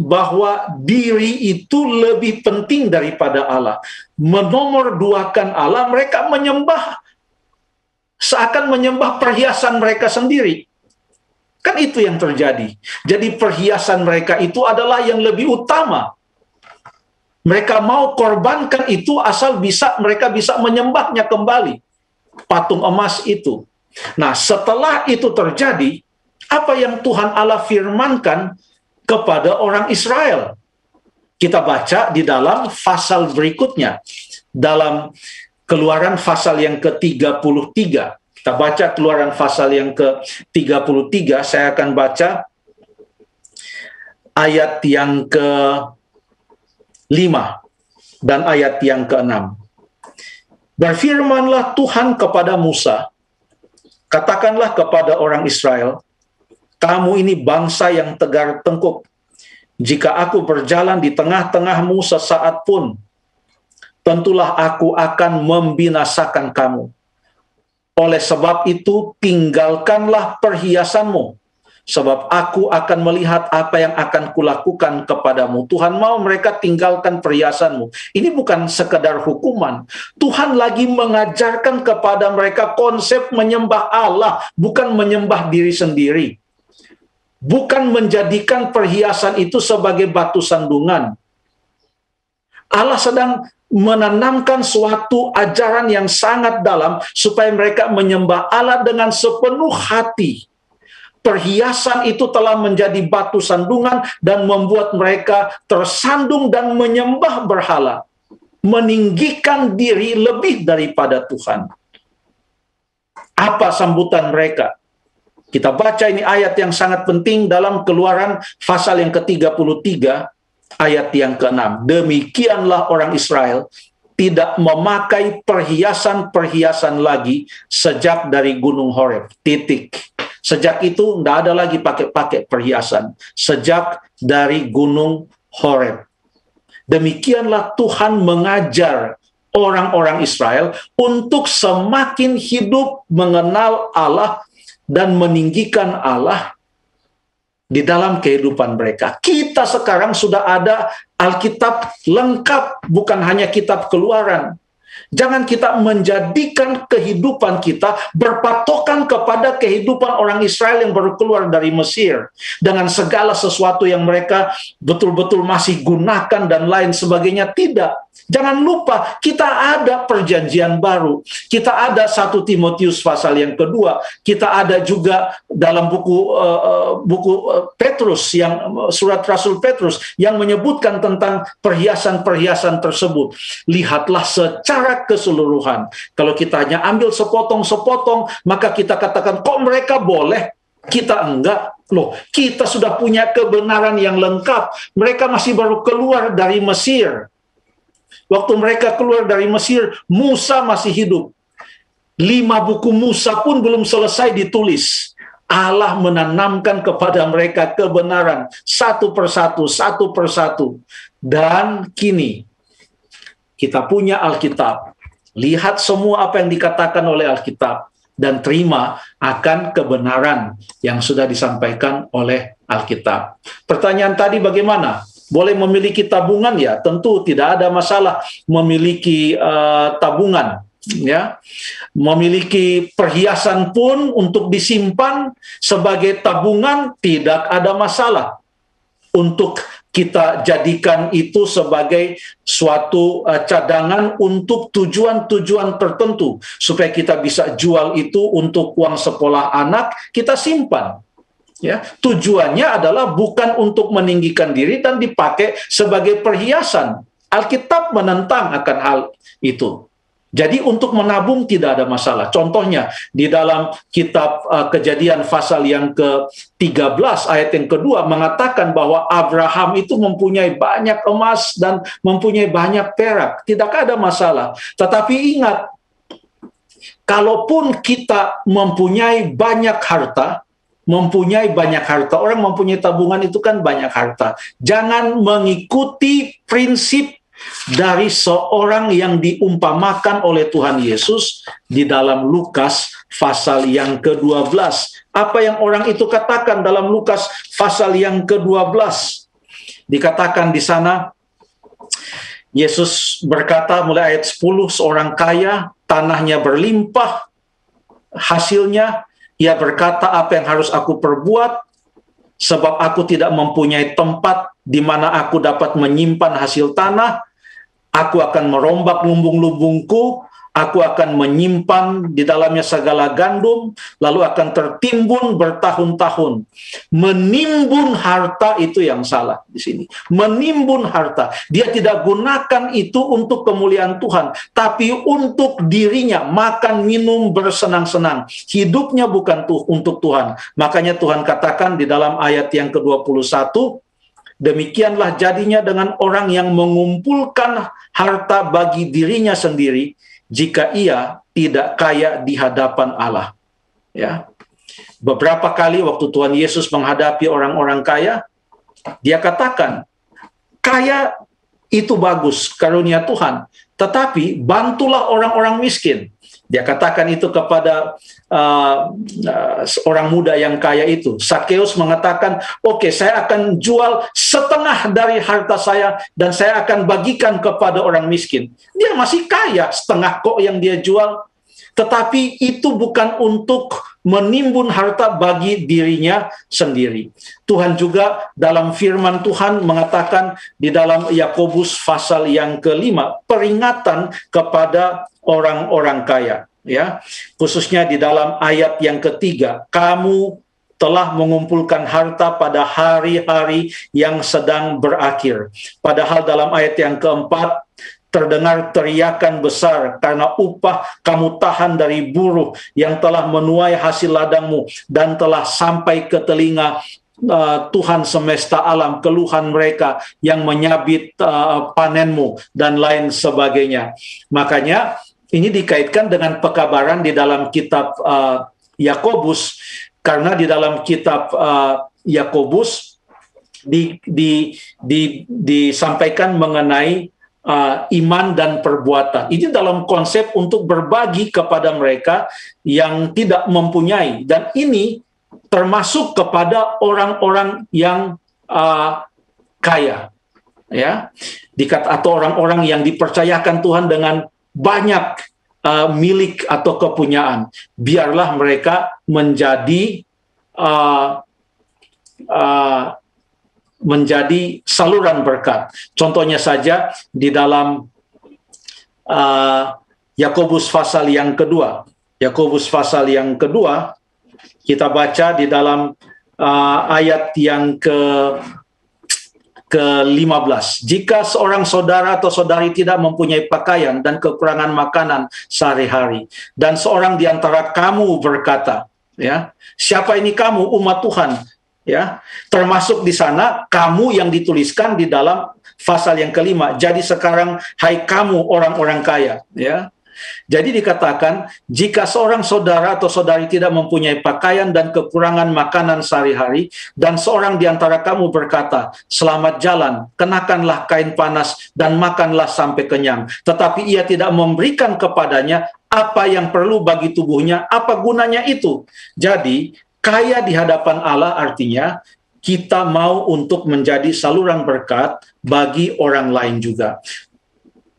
bahwa diri itu lebih penting daripada Allah. Menomor duakan Allah, mereka menyembah seakan menyembah perhiasan mereka sendiri. Kan itu yang terjadi. Jadi perhiasan mereka itu adalah yang lebih utama mereka mau korbankan itu asal bisa mereka bisa menyembahnya kembali. Patung emas itu. Nah, setelah itu terjadi, apa yang Tuhan Allah firmankan kepada orang Israel? kita baca di dalam pasal berikutnya dalam Keluaran pasal yang ke-33. Kita baca Keluaran pasal yang ke-33, saya akan baca ayat yang ke-5 dan ayat yang ke-6. Berfirmanlah Tuhan kepada Musa, katakanlah kepada orang Israel, kamu ini bangsa yang tegar tengkuk. Jika aku berjalan di tengah-tengahmu sesaat pun, tentulah aku akan membinasakan kamu. Oleh sebab itu, tinggalkanlah perhiasanmu, sebab aku akan melihat apa yang akan kulakukan kepadamu. Tuhan mau mereka tinggalkan perhiasanmu. Ini bukan sekedar hukuman. Tuhan lagi mengajarkan kepada mereka konsep menyembah Allah, bukan menyembah diri sendiri. Bukan menjadikan perhiasan itu sebagai batu sandungan. Allah sedang menanamkan suatu ajaran yang sangat dalam supaya mereka menyembah Allah dengan sepenuh hati. Perhiasan itu telah menjadi batu sandungan dan membuat mereka tersandung dan menyembah berhala, meninggikan diri lebih daripada Tuhan. Apa sambutan mereka? Kita baca ini ayat yang sangat penting dalam Keluaran pasal yang ke-33 ayat yang ke-6. Demikianlah orang Israel tidak memakai perhiasan-perhiasan lagi sejak dari Gunung Horeb. Titik. Sejak itu tidak ada lagi pakai-pakai perhiasan. Sejak dari Gunung Horeb. Demikianlah Tuhan mengajar orang-orang Israel untuk semakin hidup mengenal Allah dan meninggikan Allah di dalam kehidupan mereka. Kita sekarang sudah ada Alkitab lengkap, bukan hanya kitab keluaran. Jangan kita menjadikan kehidupan kita berpatokan kepada kehidupan orang Israel yang baru keluar dari Mesir. Dengan segala sesuatu yang mereka betul-betul masih gunakan dan lain sebagainya. Tidak. Jangan lupa kita ada perjanjian baru. Kita ada satu Timotius pasal yang kedua. Kita ada juga dalam buku uh, buku uh, Petrus yang surat Rasul Petrus yang menyebutkan tentang perhiasan-perhiasan tersebut. Lihatlah secara keseluruhan. Kalau kita hanya ambil sepotong-sepotong, maka kita katakan kok mereka boleh, kita enggak. Loh, kita sudah punya kebenaran yang lengkap. Mereka masih baru keluar dari Mesir Waktu mereka keluar dari Mesir, Musa masih hidup. Lima buku Musa pun belum selesai ditulis. Allah menanamkan kepada mereka kebenaran satu persatu, satu persatu. Dan kini kita punya Alkitab. Lihat semua apa yang dikatakan oleh Alkitab dan terima akan kebenaran yang sudah disampaikan oleh Alkitab. Pertanyaan tadi bagaimana? Boleh memiliki tabungan? Ya tentu tidak ada masalah memiliki uh, tabungan ya. Memiliki perhiasan pun untuk disimpan sebagai tabungan tidak ada masalah untuk kita jadikan itu sebagai suatu uh, cadangan untuk tujuan-tujuan tertentu supaya kita bisa jual itu untuk uang sekolah anak kita simpan ya tujuannya adalah bukan untuk meninggikan diri dan dipakai sebagai perhiasan Alkitab menentang akan hal itu jadi untuk menabung tidak ada masalah. Contohnya di dalam kitab uh, Kejadian pasal yang ke-13 ayat yang kedua mengatakan bahwa Abraham itu mempunyai banyak emas dan mempunyai banyak perak. Tidak ada masalah. Tetapi ingat kalaupun kita mempunyai banyak harta, mempunyai banyak harta. Orang mempunyai tabungan itu kan banyak harta. Jangan mengikuti prinsip dari seorang yang diumpamakan oleh Tuhan Yesus di dalam Lukas pasal yang ke-12. Apa yang orang itu katakan dalam Lukas pasal yang ke-12? Dikatakan di sana Yesus berkata mulai ayat 10 seorang kaya tanahnya berlimpah hasilnya ia berkata, "Apa yang harus aku perbuat? Sebab aku tidak mempunyai tempat di mana aku dapat menyimpan hasil tanah. Aku akan merombak lumbung-lumbungku, Aku akan menyimpan di dalamnya segala gandum, lalu akan tertimbun bertahun-tahun. Menimbun harta itu yang salah di sini. Menimbun harta. Dia tidak gunakan itu untuk kemuliaan Tuhan, tapi untuk dirinya makan, minum, bersenang-senang. Hidupnya bukan tuh untuk Tuhan. Makanya Tuhan katakan di dalam ayat yang ke-21, demikianlah jadinya dengan orang yang mengumpulkan harta bagi dirinya sendiri, jika ia tidak kaya di hadapan Allah. Ya. Beberapa kali waktu Tuhan Yesus menghadapi orang-orang kaya, dia katakan, kaya itu bagus karunia Tuhan, tetapi bantulah orang-orang miskin. Dia katakan itu kepada uh, uh, orang muda yang kaya itu. Sakeus mengatakan, "Oke, okay, saya akan jual setengah dari harta saya dan saya akan bagikan kepada orang miskin." Dia masih kaya, setengah kok yang dia jual. Tetapi itu bukan untuk menimbun harta bagi dirinya sendiri. Tuhan juga dalam firman Tuhan mengatakan di dalam Yakobus pasal yang kelima peringatan kepada orang-orang kaya ya khususnya di dalam ayat yang ketiga kamu telah mengumpulkan harta pada hari-hari yang sedang berakhir padahal dalam ayat yang keempat terdengar teriakan besar karena upah kamu tahan dari buruh yang telah menuai hasil ladangmu dan telah sampai ke telinga Uh, Tuhan semesta alam, keluhan mereka yang menyabit uh, panenmu dan lain sebagainya. Makanya ini dikaitkan dengan pekabaran di dalam kitab uh, Yakobus karena di dalam kitab Yakobus di, di, di, disampaikan mengenai uh, iman dan perbuatan. Ini dalam konsep untuk berbagi kepada mereka yang tidak mempunyai dan ini termasuk kepada orang-orang yang uh, kaya ya dikat atau orang-orang yang dipercayakan Tuhan dengan banyak uh, milik atau kepunyaan. Biarlah mereka menjadi uh, uh, menjadi saluran berkat. Contohnya saja di dalam uh, Yakobus pasal yang kedua. Yakobus pasal yang kedua kita baca di dalam uh, ayat yang ke ke-15. Jika seorang saudara atau saudari tidak mempunyai pakaian dan kekurangan makanan sehari-hari dan seorang di antara kamu berkata, ya, siapa ini kamu umat Tuhan, ya. Termasuk di sana kamu yang dituliskan di dalam pasal yang kelima. Jadi sekarang hai kamu orang-orang kaya, ya. Jadi dikatakan, jika seorang saudara atau saudari tidak mempunyai pakaian dan kekurangan makanan sehari-hari, dan seorang di antara kamu berkata, selamat jalan, kenakanlah kain panas, dan makanlah sampai kenyang. Tetapi ia tidak memberikan kepadanya apa yang perlu bagi tubuhnya, apa gunanya itu. Jadi, kaya di hadapan Allah artinya kita mau untuk menjadi saluran berkat bagi orang lain juga.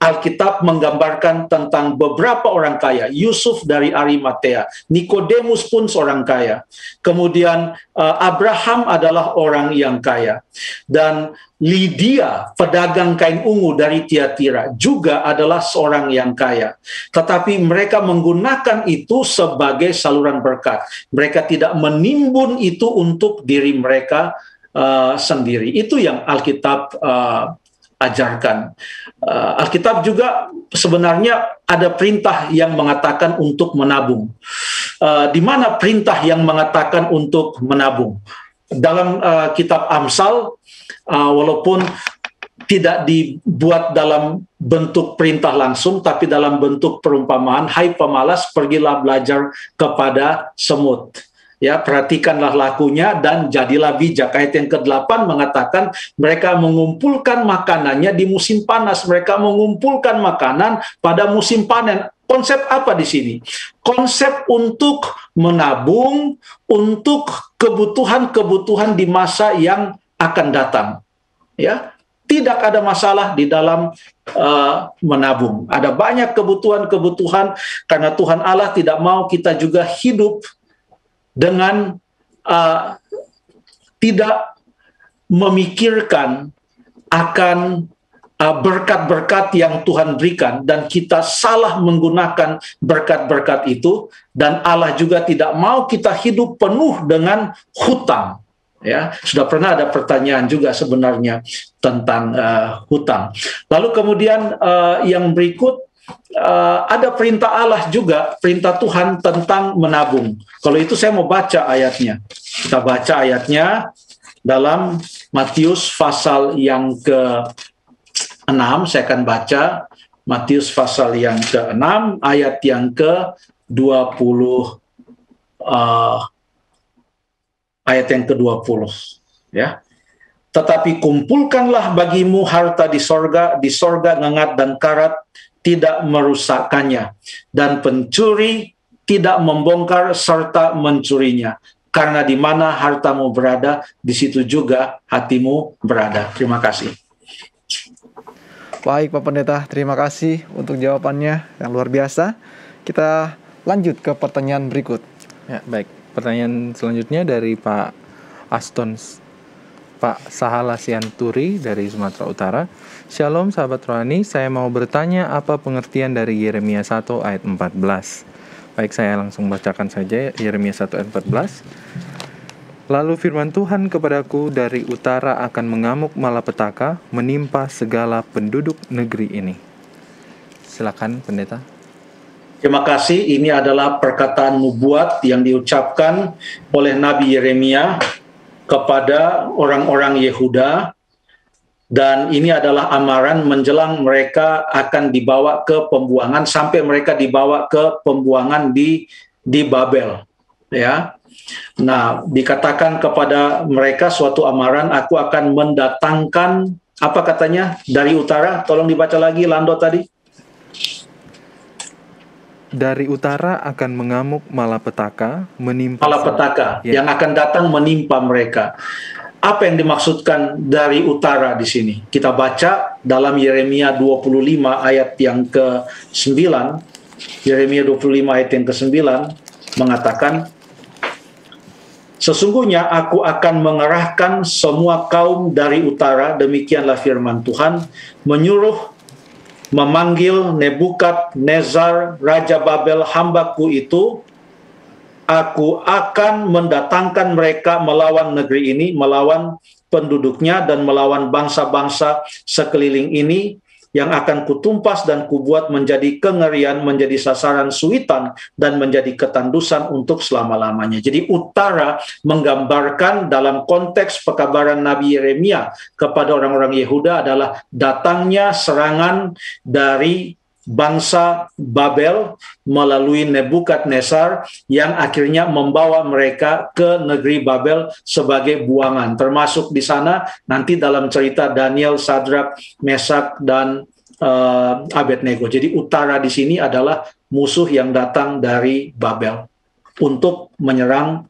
Alkitab menggambarkan tentang beberapa orang kaya. Yusuf dari Arimatea, Nikodemus pun seorang kaya. Kemudian uh, Abraham adalah orang yang kaya. Dan Lydia, pedagang kain ungu dari Tiatira, juga adalah seorang yang kaya. Tetapi mereka menggunakan itu sebagai saluran berkat. Mereka tidak menimbun itu untuk diri mereka uh, sendiri. Itu yang Alkitab uh, ajarkan. Uh, Alkitab juga sebenarnya ada perintah yang mengatakan untuk menabung. Uh, di mana perintah yang mengatakan untuk menabung? Dalam uh, kitab Amsal, uh, walaupun tidak dibuat dalam bentuk perintah langsung, tapi dalam bentuk perumpamaan, hai pemalas, pergilah belajar kepada semut ya perhatikanlah lakunya dan jadilah bijak. Ayat yang ke-8 mengatakan mereka mengumpulkan makanannya di musim panas, mereka mengumpulkan makanan pada musim panen. Konsep apa di sini? Konsep untuk menabung untuk kebutuhan-kebutuhan di masa yang akan datang. Ya, tidak ada masalah di dalam uh, menabung. Ada banyak kebutuhan-kebutuhan karena Tuhan Allah tidak mau kita juga hidup dengan uh, tidak memikirkan akan uh, berkat-berkat yang Tuhan berikan. Dan kita salah menggunakan berkat-berkat itu. Dan Allah juga tidak mau kita hidup penuh dengan hutang. Ya sudah pernah ada pertanyaan juga sebenarnya tentang uh, hutang. Lalu kemudian uh, yang berikut uh, ada perintah Allah juga perintah Tuhan tentang menabung. Kalau itu saya mau baca ayatnya. Kita baca ayatnya dalam Matius pasal yang ke 6 saya akan baca. Matius pasal yang ke-6 ayat yang ke-20 uh, ayat yang ke-20 ya. Tetapi kumpulkanlah bagimu harta di sorga, di sorga ngengat dan karat tidak merusakkannya dan pencuri tidak membongkar serta mencurinya karena di mana hartamu berada di situ juga hatimu berada. Terima kasih. Baik Pak Pendeta, terima kasih untuk jawabannya yang luar biasa. Kita lanjut ke pertanyaan berikut. Ya, baik. Pertanyaan selanjutnya dari Pak Aston Pak Sahala Sianturi dari Sumatera Utara. Shalom sahabat rohani, saya mau bertanya apa pengertian dari Yeremia 1 ayat 14. Baik, saya langsung bacakan saja Yeremia 1 ayat 14. Lalu firman Tuhan kepadaku dari utara akan mengamuk malapetaka menimpa segala penduduk negeri ini. Silakan pendeta. Terima kasih. Ini adalah perkataan nubuat yang diucapkan oleh Nabi Yeremia kepada orang-orang Yehuda dan ini adalah amaran menjelang mereka akan dibawa ke pembuangan sampai mereka dibawa ke pembuangan di di Babel ya Nah, dikatakan kepada mereka suatu amaran, aku akan mendatangkan apa katanya dari utara. Tolong dibaca lagi Lando tadi. Dari utara akan mengamuk malapetaka, menimpa malapetaka ya. yang akan datang menimpa mereka. Apa yang dimaksudkan dari utara di sini? Kita baca dalam Yeremia 25 ayat yang ke-9. Yeremia 25 ayat yang ke-9 mengatakan Sesungguhnya aku akan mengerahkan semua kaum dari utara, demikianlah firman Tuhan, menyuruh memanggil Nebukadnezar Raja Babel hambaku itu, aku akan mendatangkan mereka melawan negeri ini, melawan penduduknya dan melawan bangsa-bangsa sekeliling ini yang akan kutumpas dan kubuat menjadi kengerian, menjadi sasaran suitan, dan menjadi ketandusan untuk selama-lamanya. Jadi utara menggambarkan dalam konteks pekabaran Nabi Yeremia kepada orang-orang Yehuda adalah datangnya serangan dari bangsa Babel melalui Nebukadnezar yang akhirnya membawa mereka ke negeri Babel sebagai buangan. Termasuk di sana nanti dalam cerita Daniel, Sadrak, Mesak dan uh, Abednego. Jadi utara di sini adalah musuh yang datang dari Babel untuk menyerang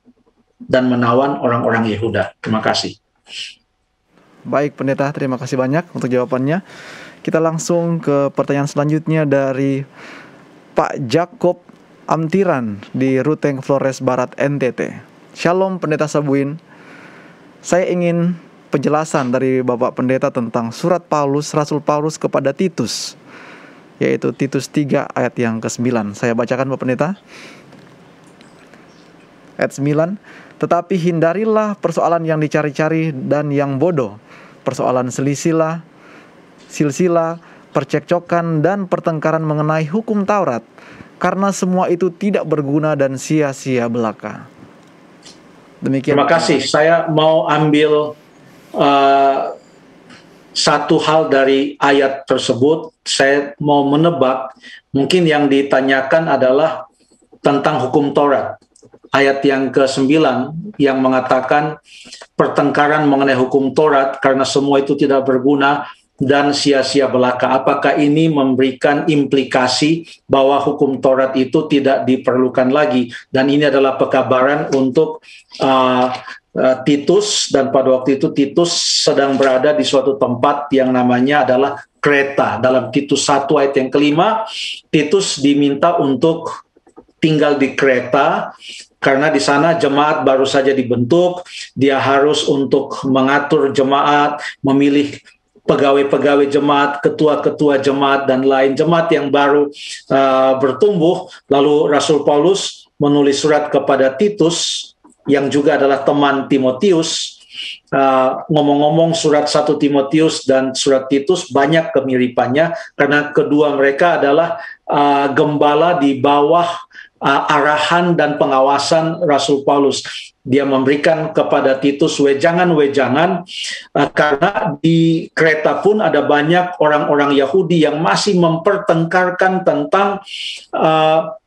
dan menawan orang-orang Yehuda. Terima kasih. Baik, pendeta, terima kasih banyak untuk jawabannya. Kita langsung ke pertanyaan selanjutnya dari Pak Jakob Amtiran di Ruteng Flores Barat NTT. Shalom Pendeta Sabuin. Saya ingin penjelasan dari Bapak Pendeta tentang surat Paulus, Rasul Paulus kepada Titus. Yaitu Titus 3 ayat yang ke-9. Saya bacakan Bapak Pendeta. Ayat 9. Tetapi hindarilah persoalan yang dicari-cari dan yang bodoh. Persoalan selisilah, silsilah, percekcokan, dan pertengkaran mengenai hukum Taurat, karena semua itu tidak berguna dan sia-sia belaka. Demikian. Terima kasih. Saya mau ambil uh, satu hal dari ayat tersebut. Saya mau menebak. Mungkin yang ditanyakan adalah tentang hukum Taurat. Ayat yang ke-9 yang mengatakan pertengkaran mengenai hukum Taurat karena semua itu tidak berguna dan sia-sia belaka. Apakah ini memberikan implikasi bahwa hukum Taurat itu tidak diperlukan lagi? Dan ini adalah pekabaran untuk uh, uh, Titus dan pada waktu itu Titus sedang berada di suatu tempat yang namanya adalah Kreta. Dalam Titus 1 ayat yang kelima, Titus diminta untuk tinggal di Kreta karena di sana jemaat baru saja dibentuk, dia harus untuk mengatur jemaat, memilih pegawai-pegawai jemaat, ketua-ketua jemaat dan lain jemaat yang baru uh, bertumbuh. Lalu Rasul Paulus menulis surat kepada Titus yang juga adalah teman Timotius. Uh, ngomong-ngomong surat 1 Timotius dan surat Titus banyak kemiripannya karena kedua mereka adalah uh, gembala di bawah uh, arahan dan pengawasan Rasul Paulus. Dia memberikan kepada Titus wejangan-wejangan uh, karena di Kreta pun ada banyak orang-orang Yahudi yang masih mempertengkarkan tentang uh,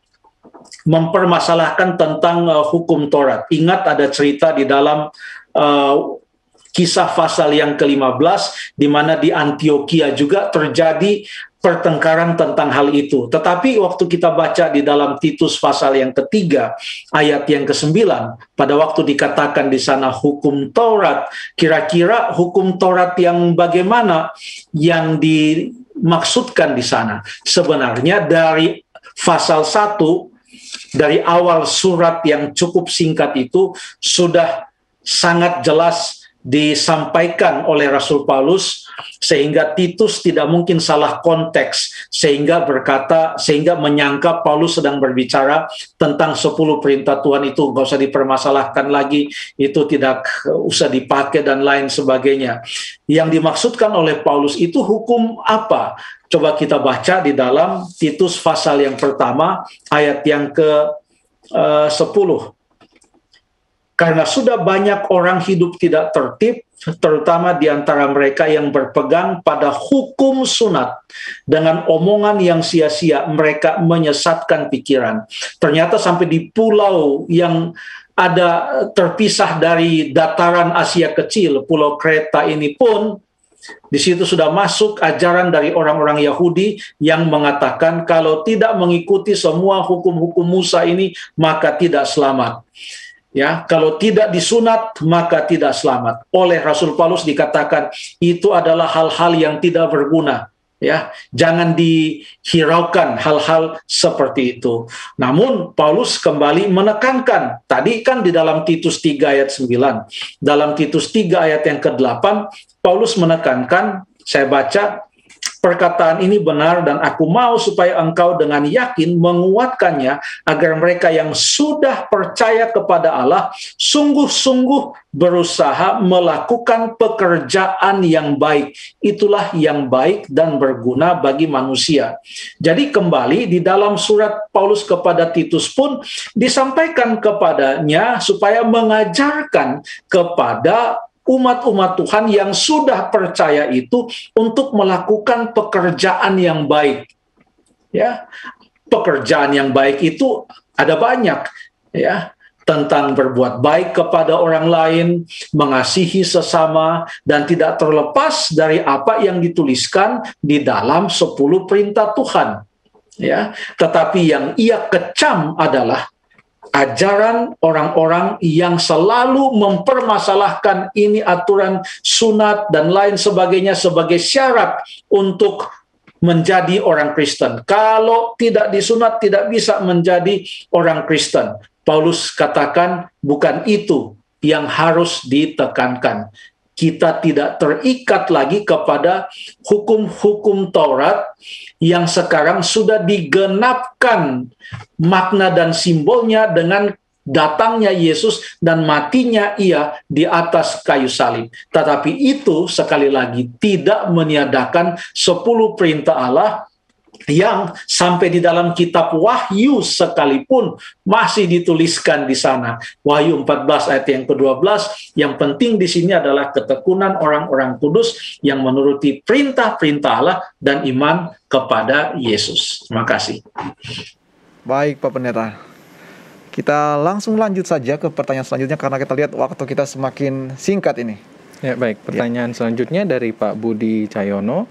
mempermasalahkan tentang uh, hukum Taurat. Ingat ada cerita di dalam kisah pasal yang ke-15 di mana di Antioquia juga terjadi pertengkaran tentang hal itu. Tetapi waktu kita baca di dalam Titus pasal yang ketiga, ayat yang ke-9, pada waktu dikatakan di sana hukum Taurat, kira-kira hukum Taurat yang bagaimana yang dimaksudkan di sana? Sebenarnya dari pasal 1 dari awal surat yang cukup singkat itu sudah sangat jelas disampaikan oleh Rasul Paulus sehingga Titus tidak mungkin salah konteks sehingga berkata sehingga menyangka Paulus sedang berbicara tentang 10 perintah Tuhan itu. Nggak usah dipermasalahkan lagi itu tidak usah dipakai dan lain sebagainya. Yang dimaksudkan oleh Paulus itu hukum apa? Coba kita baca di dalam Titus pasal yang pertama ayat yang ke uh, 10 karena sudah banyak orang hidup tidak tertib, terutama di antara mereka yang berpegang pada hukum sunat. Dengan omongan yang sia-sia, mereka menyesatkan pikiran. Ternyata sampai di pulau yang ada terpisah dari dataran Asia kecil, pulau Kreta ini pun di situ sudah masuk ajaran dari orang-orang Yahudi yang mengatakan kalau tidak mengikuti semua hukum-hukum Musa ini maka tidak selamat ya kalau tidak disunat maka tidak selamat. Oleh Rasul Paulus dikatakan itu adalah hal-hal yang tidak berguna. Ya jangan dihiraukan hal-hal seperti itu. Namun Paulus kembali menekankan tadi kan di dalam Titus 3 ayat 9 dalam Titus 3 ayat yang ke-8 Paulus menekankan saya baca perkataan ini benar dan aku mau supaya engkau dengan yakin menguatkannya agar mereka yang sudah percaya kepada Allah sungguh-sungguh berusaha melakukan pekerjaan yang baik. Itulah yang baik dan berguna bagi manusia. Jadi kembali di dalam surat Paulus kepada Titus pun disampaikan kepadanya supaya mengajarkan kepada umat-umat Tuhan yang sudah percaya itu untuk melakukan pekerjaan yang baik. Ya. Pekerjaan yang baik itu ada banyak ya tentang berbuat baik kepada orang lain, mengasihi sesama dan tidak terlepas dari apa yang dituliskan di dalam 10 perintah Tuhan. Ya, tetapi yang ia kecam adalah ajaran orang-orang yang selalu mempermasalahkan ini aturan sunat dan lain sebagainya sebagai syarat untuk menjadi orang Kristen. Kalau tidak disunat tidak bisa menjadi orang Kristen. Paulus katakan bukan itu yang harus ditekankan kita tidak terikat lagi kepada hukum-hukum Taurat yang sekarang sudah digenapkan makna dan simbolnya dengan datangnya Yesus dan matinya ia di atas kayu salib. Tetapi itu sekali lagi tidak meniadakan sepuluh perintah Allah yang sampai di dalam kitab Wahyu sekalipun masih dituliskan di sana. Wahyu 14 ayat yang ke-12, yang penting di sini adalah ketekunan orang-orang kudus yang menuruti perintah-perintah Allah dan iman kepada Yesus. Terima kasih. Baik Pak Pendeta. Kita langsung lanjut saja ke pertanyaan selanjutnya karena kita lihat waktu kita semakin singkat ini. Ya, baik. Pertanyaan ya. selanjutnya dari Pak Budi Cayono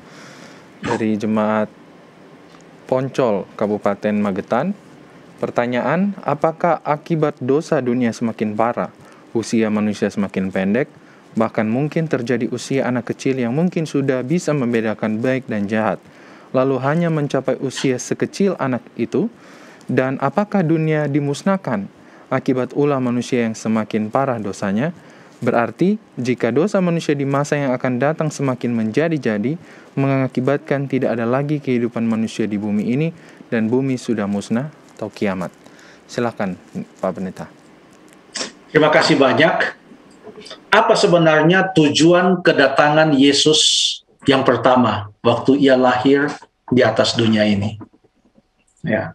dari Jemaat Poncol, Kabupaten Magetan. Pertanyaan, apakah akibat dosa dunia semakin parah, usia manusia semakin pendek, bahkan mungkin terjadi usia anak kecil yang mungkin sudah bisa membedakan baik dan jahat, lalu hanya mencapai usia sekecil anak itu, dan apakah dunia dimusnahkan akibat ulah manusia yang semakin parah dosanya, Berarti, jika dosa manusia di masa yang akan datang semakin menjadi-jadi, mengakibatkan tidak ada lagi kehidupan manusia di bumi ini dan bumi sudah musnah atau kiamat. Silakan, Pak Pendeta. Terima kasih banyak. Apa sebenarnya tujuan kedatangan Yesus yang pertama waktu ia lahir di atas dunia ini? Ya.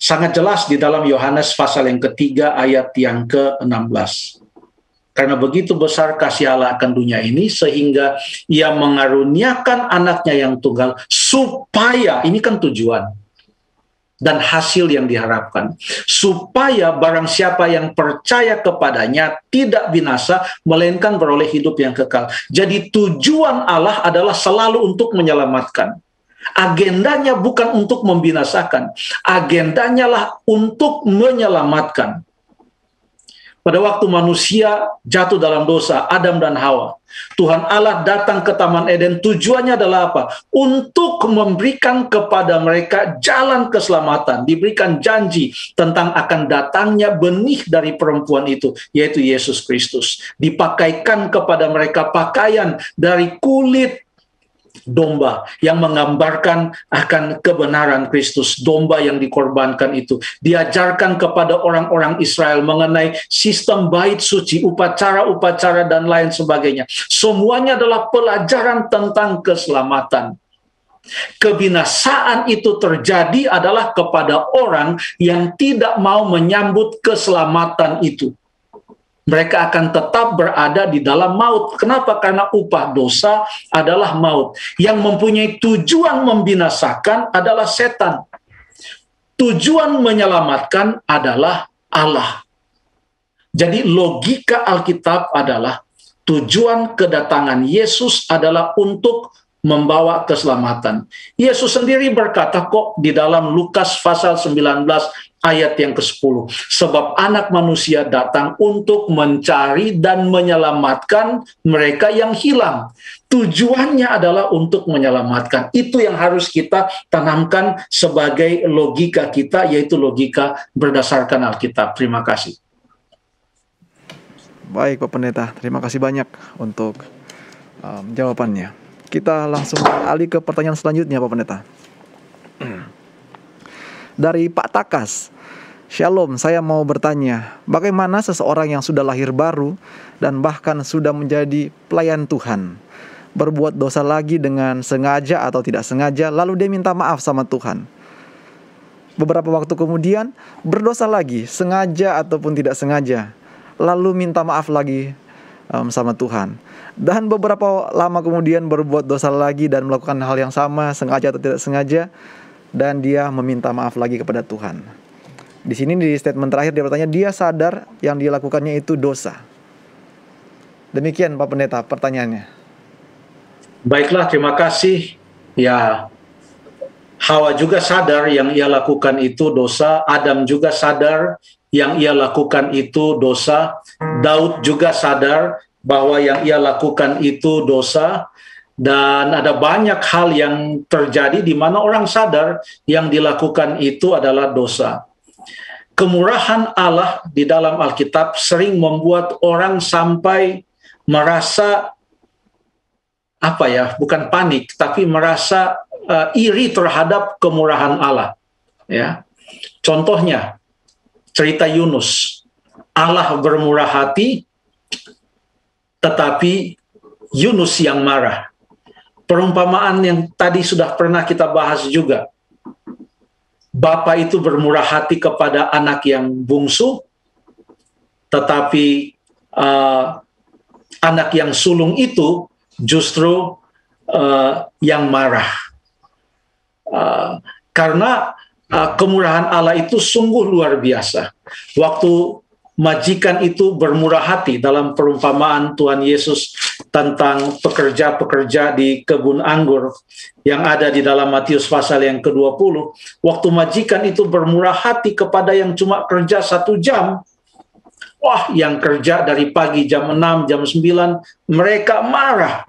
Sangat jelas di dalam Yohanes pasal yang ketiga ayat yang ke-16 karena begitu besar kasih Allah akan dunia ini sehingga ia mengaruniakan anaknya yang tunggal supaya ini kan tujuan dan hasil yang diharapkan supaya barang siapa yang percaya kepadanya tidak binasa melainkan beroleh hidup yang kekal. Jadi tujuan Allah adalah selalu untuk menyelamatkan. Agendanya bukan untuk membinasakan, agendanya lah untuk menyelamatkan pada waktu manusia jatuh dalam dosa, Adam dan Hawa. Tuhan Allah datang ke Taman Eden tujuannya adalah apa? Untuk memberikan kepada mereka jalan keselamatan, diberikan janji tentang akan datangnya benih dari perempuan itu, yaitu Yesus Kristus. Dipakaikan kepada mereka pakaian dari kulit domba yang menggambarkan akan kebenaran Kristus, domba yang dikorbankan itu. Diajarkan kepada orang-orang Israel mengenai sistem bait suci, upacara-upacara dan lain sebagainya. Semuanya adalah pelajaran tentang keselamatan. Kebinasaan itu terjadi adalah kepada orang yang tidak mau menyambut keselamatan itu mereka akan tetap berada di dalam maut. Kenapa? Karena upah dosa adalah maut. Yang mempunyai tujuan membinasakan adalah setan. Tujuan menyelamatkan adalah Allah. Jadi logika Alkitab adalah tujuan kedatangan Yesus adalah untuk membawa keselamatan. Yesus sendiri berkata kok di dalam Lukas pasal 19 ayat yang ke-10. Sebab anak manusia datang untuk mencari dan menyelamatkan mereka yang hilang. Tujuannya adalah untuk menyelamatkan. Itu yang harus kita tanamkan sebagai logika kita, yaitu logika berdasarkan Alkitab. Terima kasih. Baik Pak Pendeta, terima kasih banyak untuk um, jawabannya. Kita langsung alih ke pertanyaan selanjutnya Pak Pendeta. Dari Pak Takas, Shalom, saya mau bertanya, bagaimana seseorang yang sudah lahir baru dan bahkan sudah menjadi pelayan Tuhan berbuat dosa lagi dengan sengaja atau tidak sengaja, lalu dia minta maaf sama Tuhan. Beberapa waktu kemudian berdosa lagi, sengaja ataupun tidak sengaja, lalu minta maaf lagi um, sama Tuhan. Dan beberapa lama kemudian berbuat dosa lagi dan melakukan hal yang sama, sengaja atau tidak sengaja, dan dia meminta maaf lagi kepada Tuhan. Di sini di statement terakhir dia bertanya dia sadar yang dilakukannya itu dosa. Demikian Pak Pendeta pertanyaannya. Baiklah, terima kasih. Ya, Hawa juga sadar yang ia lakukan itu dosa, Adam juga sadar yang ia lakukan itu dosa, Daud juga sadar bahwa yang ia lakukan itu dosa, dan ada banyak hal yang terjadi di mana orang sadar yang dilakukan itu adalah dosa kemurahan Allah di dalam Alkitab sering membuat orang sampai merasa apa ya, bukan panik, tapi merasa uh, iri terhadap kemurahan Allah. Ya, contohnya cerita Yunus, Allah bermurah hati, tetapi Yunus yang marah. Perumpamaan yang tadi sudah pernah kita bahas juga Bapak itu bermurah hati kepada anak yang bungsu, tetapi uh, anak yang sulung itu justru uh, yang marah. Uh, karena uh, kemurahan Allah itu sungguh luar biasa. Waktu majikan itu bermurah hati dalam perumpamaan Tuhan Yesus tentang pekerja-pekerja di kebun anggur yang ada di dalam Matius pasal yang ke-20. Waktu majikan itu bermurah hati kepada yang cuma kerja satu jam, wah yang kerja dari pagi jam 6, jam 9, mereka marah.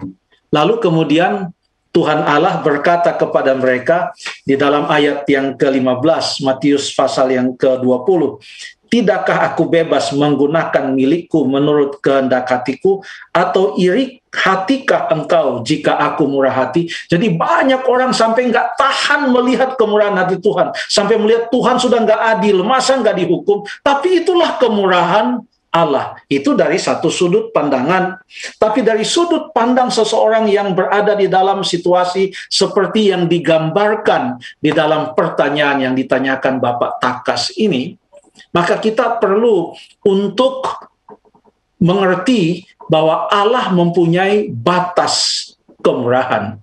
Lalu kemudian Tuhan Allah berkata kepada mereka di dalam ayat yang ke-15 Matius pasal yang ke-20 Tidakkah aku bebas menggunakan milikku menurut kehendak hatiku atau iri hatikah engkau jika aku murah hati? Jadi banyak orang sampai nggak tahan melihat kemurahan hati Tuhan. Sampai melihat Tuhan sudah nggak adil, masa nggak dihukum. Tapi itulah kemurahan Allah. Itu dari satu sudut pandangan. Tapi dari sudut pandang seseorang yang berada di dalam situasi seperti yang digambarkan di dalam pertanyaan yang ditanyakan Bapak Takas ini, maka kita perlu untuk mengerti bahwa Allah mempunyai batas kemurahan.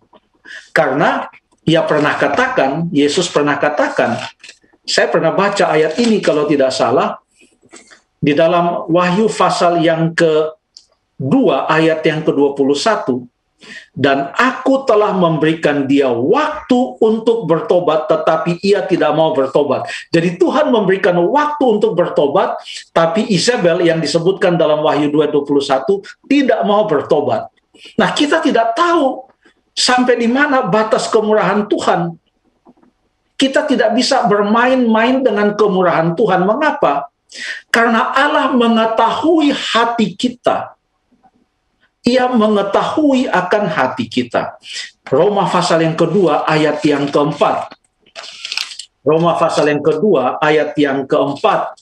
Karena ia pernah katakan, Yesus pernah katakan, saya pernah baca ayat ini kalau tidak salah, di dalam Wahyu pasal yang ke-2 ayat yang ke-21, dan aku telah memberikan dia waktu untuk bertobat tetapi ia tidak mau bertobat. Jadi Tuhan memberikan waktu untuk bertobat tapi Isabel yang disebutkan dalam Wahyu 2:21 tidak mau bertobat. Nah, kita tidak tahu sampai di mana batas kemurahan Tuhan. Kita tidak bisa bermain-main dengan kemurahan Tuhan. Mengapa? Karena Allah mengetahui hati kita ia mengetahui akan hati kita. Roma pasal yang kedua ayat yang keempat. Roma pasal yang kedua ayat yang keempat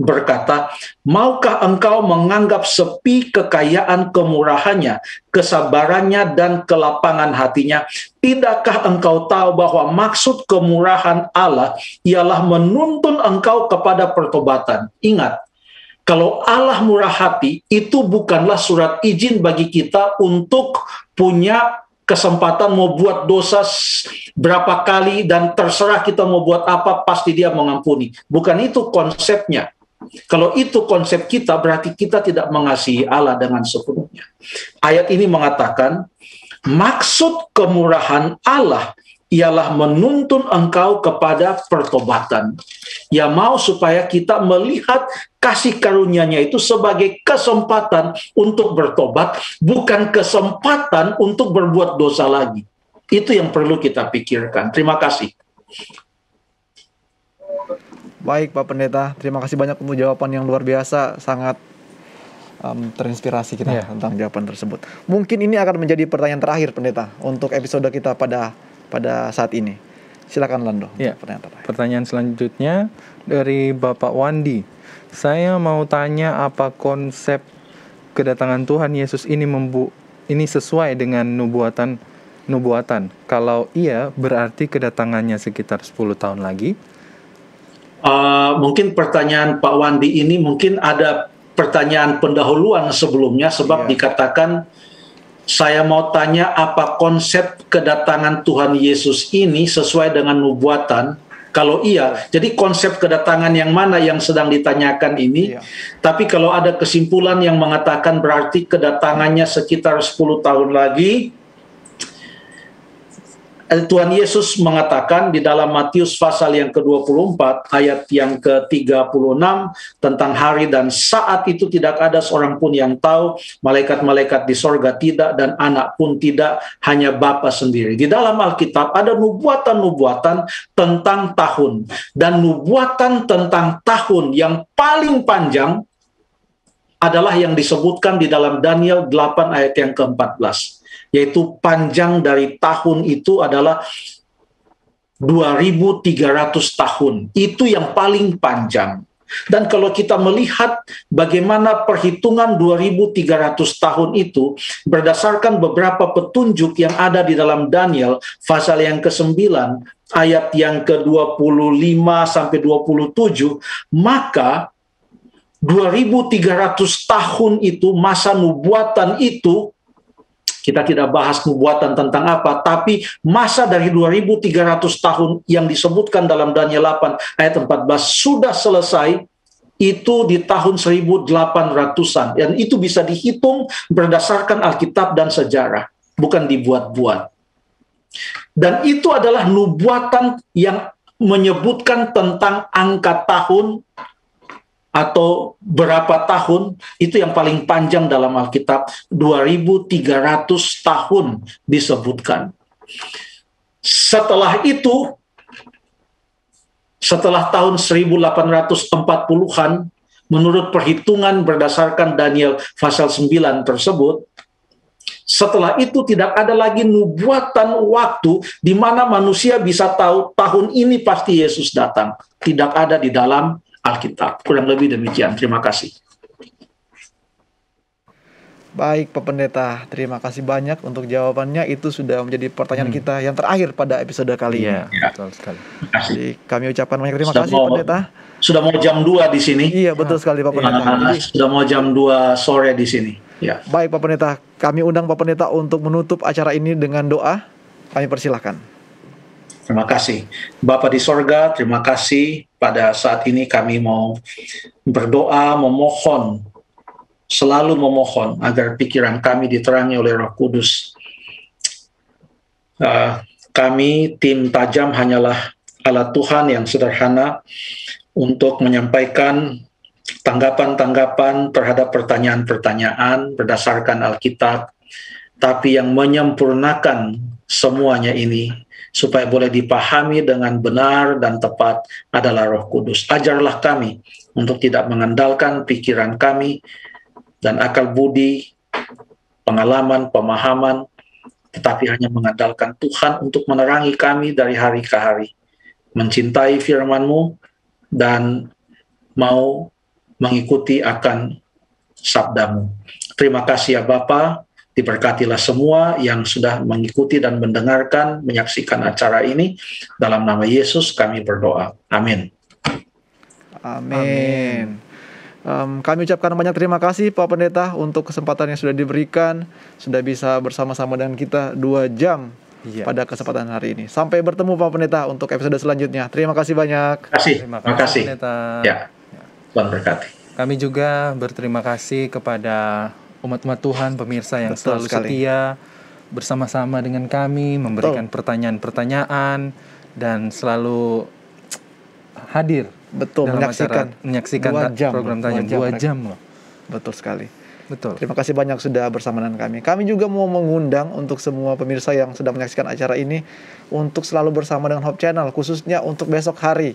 berkata, Maukah engkau menganggap sepi kekayaan kemurahannya, kesabarannya, dan kelapangan hatinya? Tidakkah engkau tahu bahwa maksud kemurahan Allah ialah menuntun engkau kepada pertobatan? Ingat, kalau Allah murah hati, itu bukanlah surat izin bagi kita untuk punya kesempatan mau buat dosa berapa kali dan terserah kita mau buat apa pasti dia mengampuni. Bukan itu konsepnya. Kalau itu konsep kita berarti kita tidak mengasihi Allah dengan sepenuhnya. Ayat ini mengatakan maksud kemurahan Allah ialah menuntun engkau kepada pertobatan. Ya mau supaya kita melihat kasih karunia-Nya itu sebagai kesempatan untuk bertobat, bukan kesempatan untuk berbuat dosa lagi. Itu yang perlu kita pikirkan. Terima kasih. Baik Pak Pendeta, terima kasih banyak untuk jawaban yang luar biasa, sangat um, terinspirasi kita yeah. tentang jawaban tersebut. Mungkin ini akan menjadi pertanyaan terakhir Pendeta untuk episode kita pada pada saat ini. Silakan Lando. Ya. Pertanyaan, pertanyaan selanjutnya dari Bapak Wandi. Saya mau tanya apa konsep kedatangan Tuhan Yesus ini membu ini sesuai dengan nubuatan nubuatan. Kalau iya, berarti kedatangannya sekitar 10 tahun lagi. Uh, mungkin pertanyaan Pak Wandi ini mungkin ada pertanyaan pendahuluan sebelumnya sebab yeah. dikatakan saya mau tanya apa konsep kedatangan Tuhan Yesus ini sesuai dengan nubuatan? Kalau iya, jadi konsep kedatangan yang mana yang sedang ditanyakan ini? Iya. Tapi kalau ada kesimpulan yang mengatakan berarti kedatangannya sekitar 10 tahun lagi, Tuhan Yesus mengatakan di dalam Matius pasal yang ke-24 ayat yang ke-36 tentang hari dan saat itu tidak ada seorang pun yang tahu, malaikat-malaikat di sorga tidak dan anak pun tidak, hanya Bapa sendiri. Di dalam Alkitab ada nubuatan-nubuatan tentang tahun dan nubuatan tentang tahun yang paling panjang adalah yang disebutkan di dalam Daniel 8 ayat yang ke-14 yaitu panjang dari tahun itu adalah 2300 tahun. Itu yang paling panjang. Dan kalau kita melihat bagaimana perhitungan 2300 tahun itu berdasarkan beberapa petunjuk yang ada di dalam Daniel pasal yang ke-9 ayat yang ke-25 sampai 27 maka 2300 tahun itu masa nubuatan itu kita tidak bahas nubuatan tentang apa, tapi masa dari 2300 tahun yang disebutkan dalam Daniel 8 ayat 14 sudah selesai itu di tahun 1800-an dan itu bisa dihitung berdasarkan Alkitab dan sejarah, bukan dibuat-buat. Dan itu adalah nubuatan yang menyebutkan tentang angka tahun atau berapa tahun itu yang paling panjang dalam Alkitab 2300 tahun disebutkan. Setelah itu setelah tahun 1840-an menurut perhitungan berdasarkan Daniel pasal 9 tersebut setelah itu tidak ada lagi nubuatan waktu di mana manusia bisa tahu tahun ini pasti Yesus datang. Tidak ada di dalam Alkitab. Kurang lebih demikian. Terima kasih. Baik Pak Pendeta, terima kasih banyak untuk jawabannya. Itu sudah menjadi pertanyaan hmm. kita yang terakhir pada episode kali iya, ini. Iya, betul sekali. Jadi kami ucapkan banyak terima sudah kasih mau, Pendeta. Sudah mau jam 2 di sini. Iya, betul sekali Pak Pendeta. Ya, Jadi, sudah mau jam 2 sore di sini. Ya. Baik Pak Pendeta, kami undang Pak Pendeta untuk menutup acara ini dengan doa. Kami persilahkan. Terima kasih. Bapak di sorga, terima kasih pada saat ini kami mau berdoa, memohon selalu memohon agar pikiran kami diterangi oleh Roh Kudus. Uh, kami tim tajam hanyalah alat Tuhan yang sederhana untuk menyampaikan tanggapan-tanggapan terhadap pertanyaan-pertanyaan berdasarkan Alkitab, tapi yang menyempurnakan semuanya ini supaya boleh dipahami dengan benar dan tepat adalah Roh Kudus. Ajarlah kami untuk tidak mengandalkan pikiran kami, dan akal budi, pengalaman, pemahaman, tetapi hanya mengandalkan Tuhan untuk menerangi kami dari hari ke hari. Mencintai firman-Mu dan mau mengikuti akan sabdamu. Terima kasih ya Bapa, diberkatilah semua yang sudah mengikuti dan mendengarkan, menyaksikan acara ini. Dalam nama Yesus kami berdoa. Amin. Amin. Amin. Um, kami ucapkan banyak terima kasih Pak Pendeta untuk kesempatan yang sudah diberikan, sudah bisa bersama-sama dengan kita dua jam iya. pada kesempatan hari ini. Sampai bertemu Pak Pendeta untuk episode selanjutnya. Terima kasih banyak. Terima kasih. Terima kasih. Pendeta. Ya. Tuhan berkati. Kami juga berterima kasih kepada umat-umat Tuhan, pemirsa yang Betul selalu sekali. setia bersama-sama dengan kami, memberikan pertanyaan-pertanyaan dan selalu hadir Betul, menyaksikan menyaksikan dua jam, program tanya dua jam, jam loh. Betul sekali. Betul. Terima kasih banyak sudah bersama dengan kami. Kami juga mau mengundang untuk semua pemirsa yang sedang menyaksikan acara ini untuk selalu bersama dengan Hope Channel khususnya untuk besok hari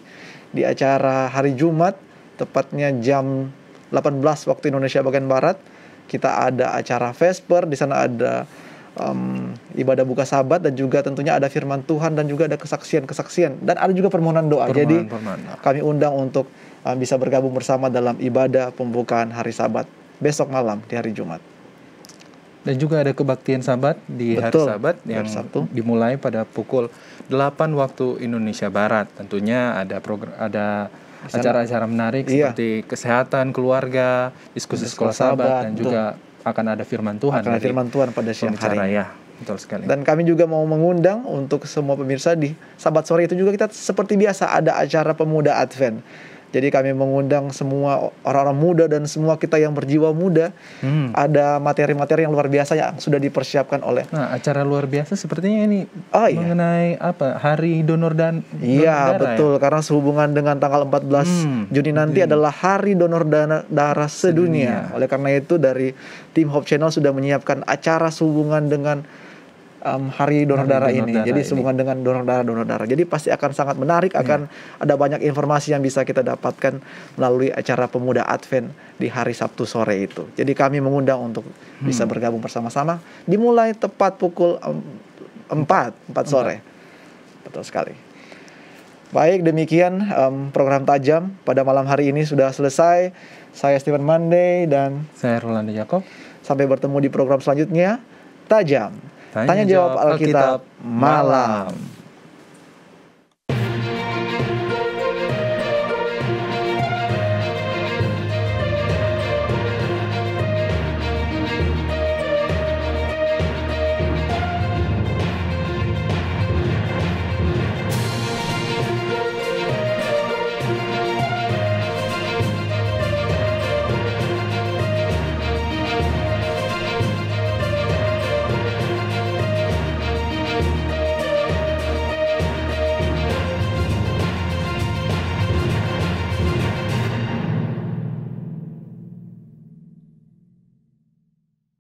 di acara hari Jumat tepatnya jam 18 waktu Indonesia bagian barat kita ada acara Vesper di sana ada um, ibadah buka sabat dan juga tentunya ada firman Tuhan dan juga ada kesaksian-kesaksian dan ada juga permohonan doa. Permohonan, Jadi permohonan. kami undang untuk um, bisa bergabung bersama dalam ibadah pembukaan hari Sabat besok malam di hari Jumat. Dan juga ada kebaktian Sabat di Betul, hari Sabat yang Sabtu. dimulai pada pukul 8 waktu Indonesia Barat. Tentunya ada program ada acara-acara menarik iya. seperti kesehatan keluarga, diskusi sekolah sahabat dan juga akan ada firman Tuhan. Akan ada firman Tuhan pada siang hari. Ya, betul sekali. Dan kami juga mau mengundang untuk semua pemirsa di Sabat sore itu juga kita seperti biasa ada acara pemuda Advent. Jadi kami mengundang semua orang-orang muda dan semua kita yang berjiwa muda. Hmm. Ada materi-materi yang luar biasa yang sudah dipersiapkan oleh. Nah, acara luar biasa sepertinya ini oh, iya. mengenai apa? Hari donor dan Iya, betul. Ya? Karena sehubungan dengan tanggal 14 hmm. Juni nanti hmm. adalah Hari Donor Dana, Darah sedunia. sedunia. Oleh karena itu dari tim Hope Channel sudah menyiapkan acara sehubungan dengan um, hari donor darah donor ini. Darah Jadi sehubungan dengan donor darah donor darah. Jadi pasti akan sangat menarik, yeah. akan ada banyak informasi yang bisa kita dapatkan melalui acara Pemuda Advent di hari Sabtu sore itu. Jadi kami mengundang untuk hmm. bisa bergabung bersama-sama dimulai tepat pukul um, 4 4 sore. Betul sekali. Baik, demikian um, program tajam pada malam hari ini sudah selesai. Saya Steven Monday dan saya Rolando Jacob. Sampai bertemu di program selanjutnya. Tajam. Tanya, Tanya jawab Alkitab, Alkitab malam. malam.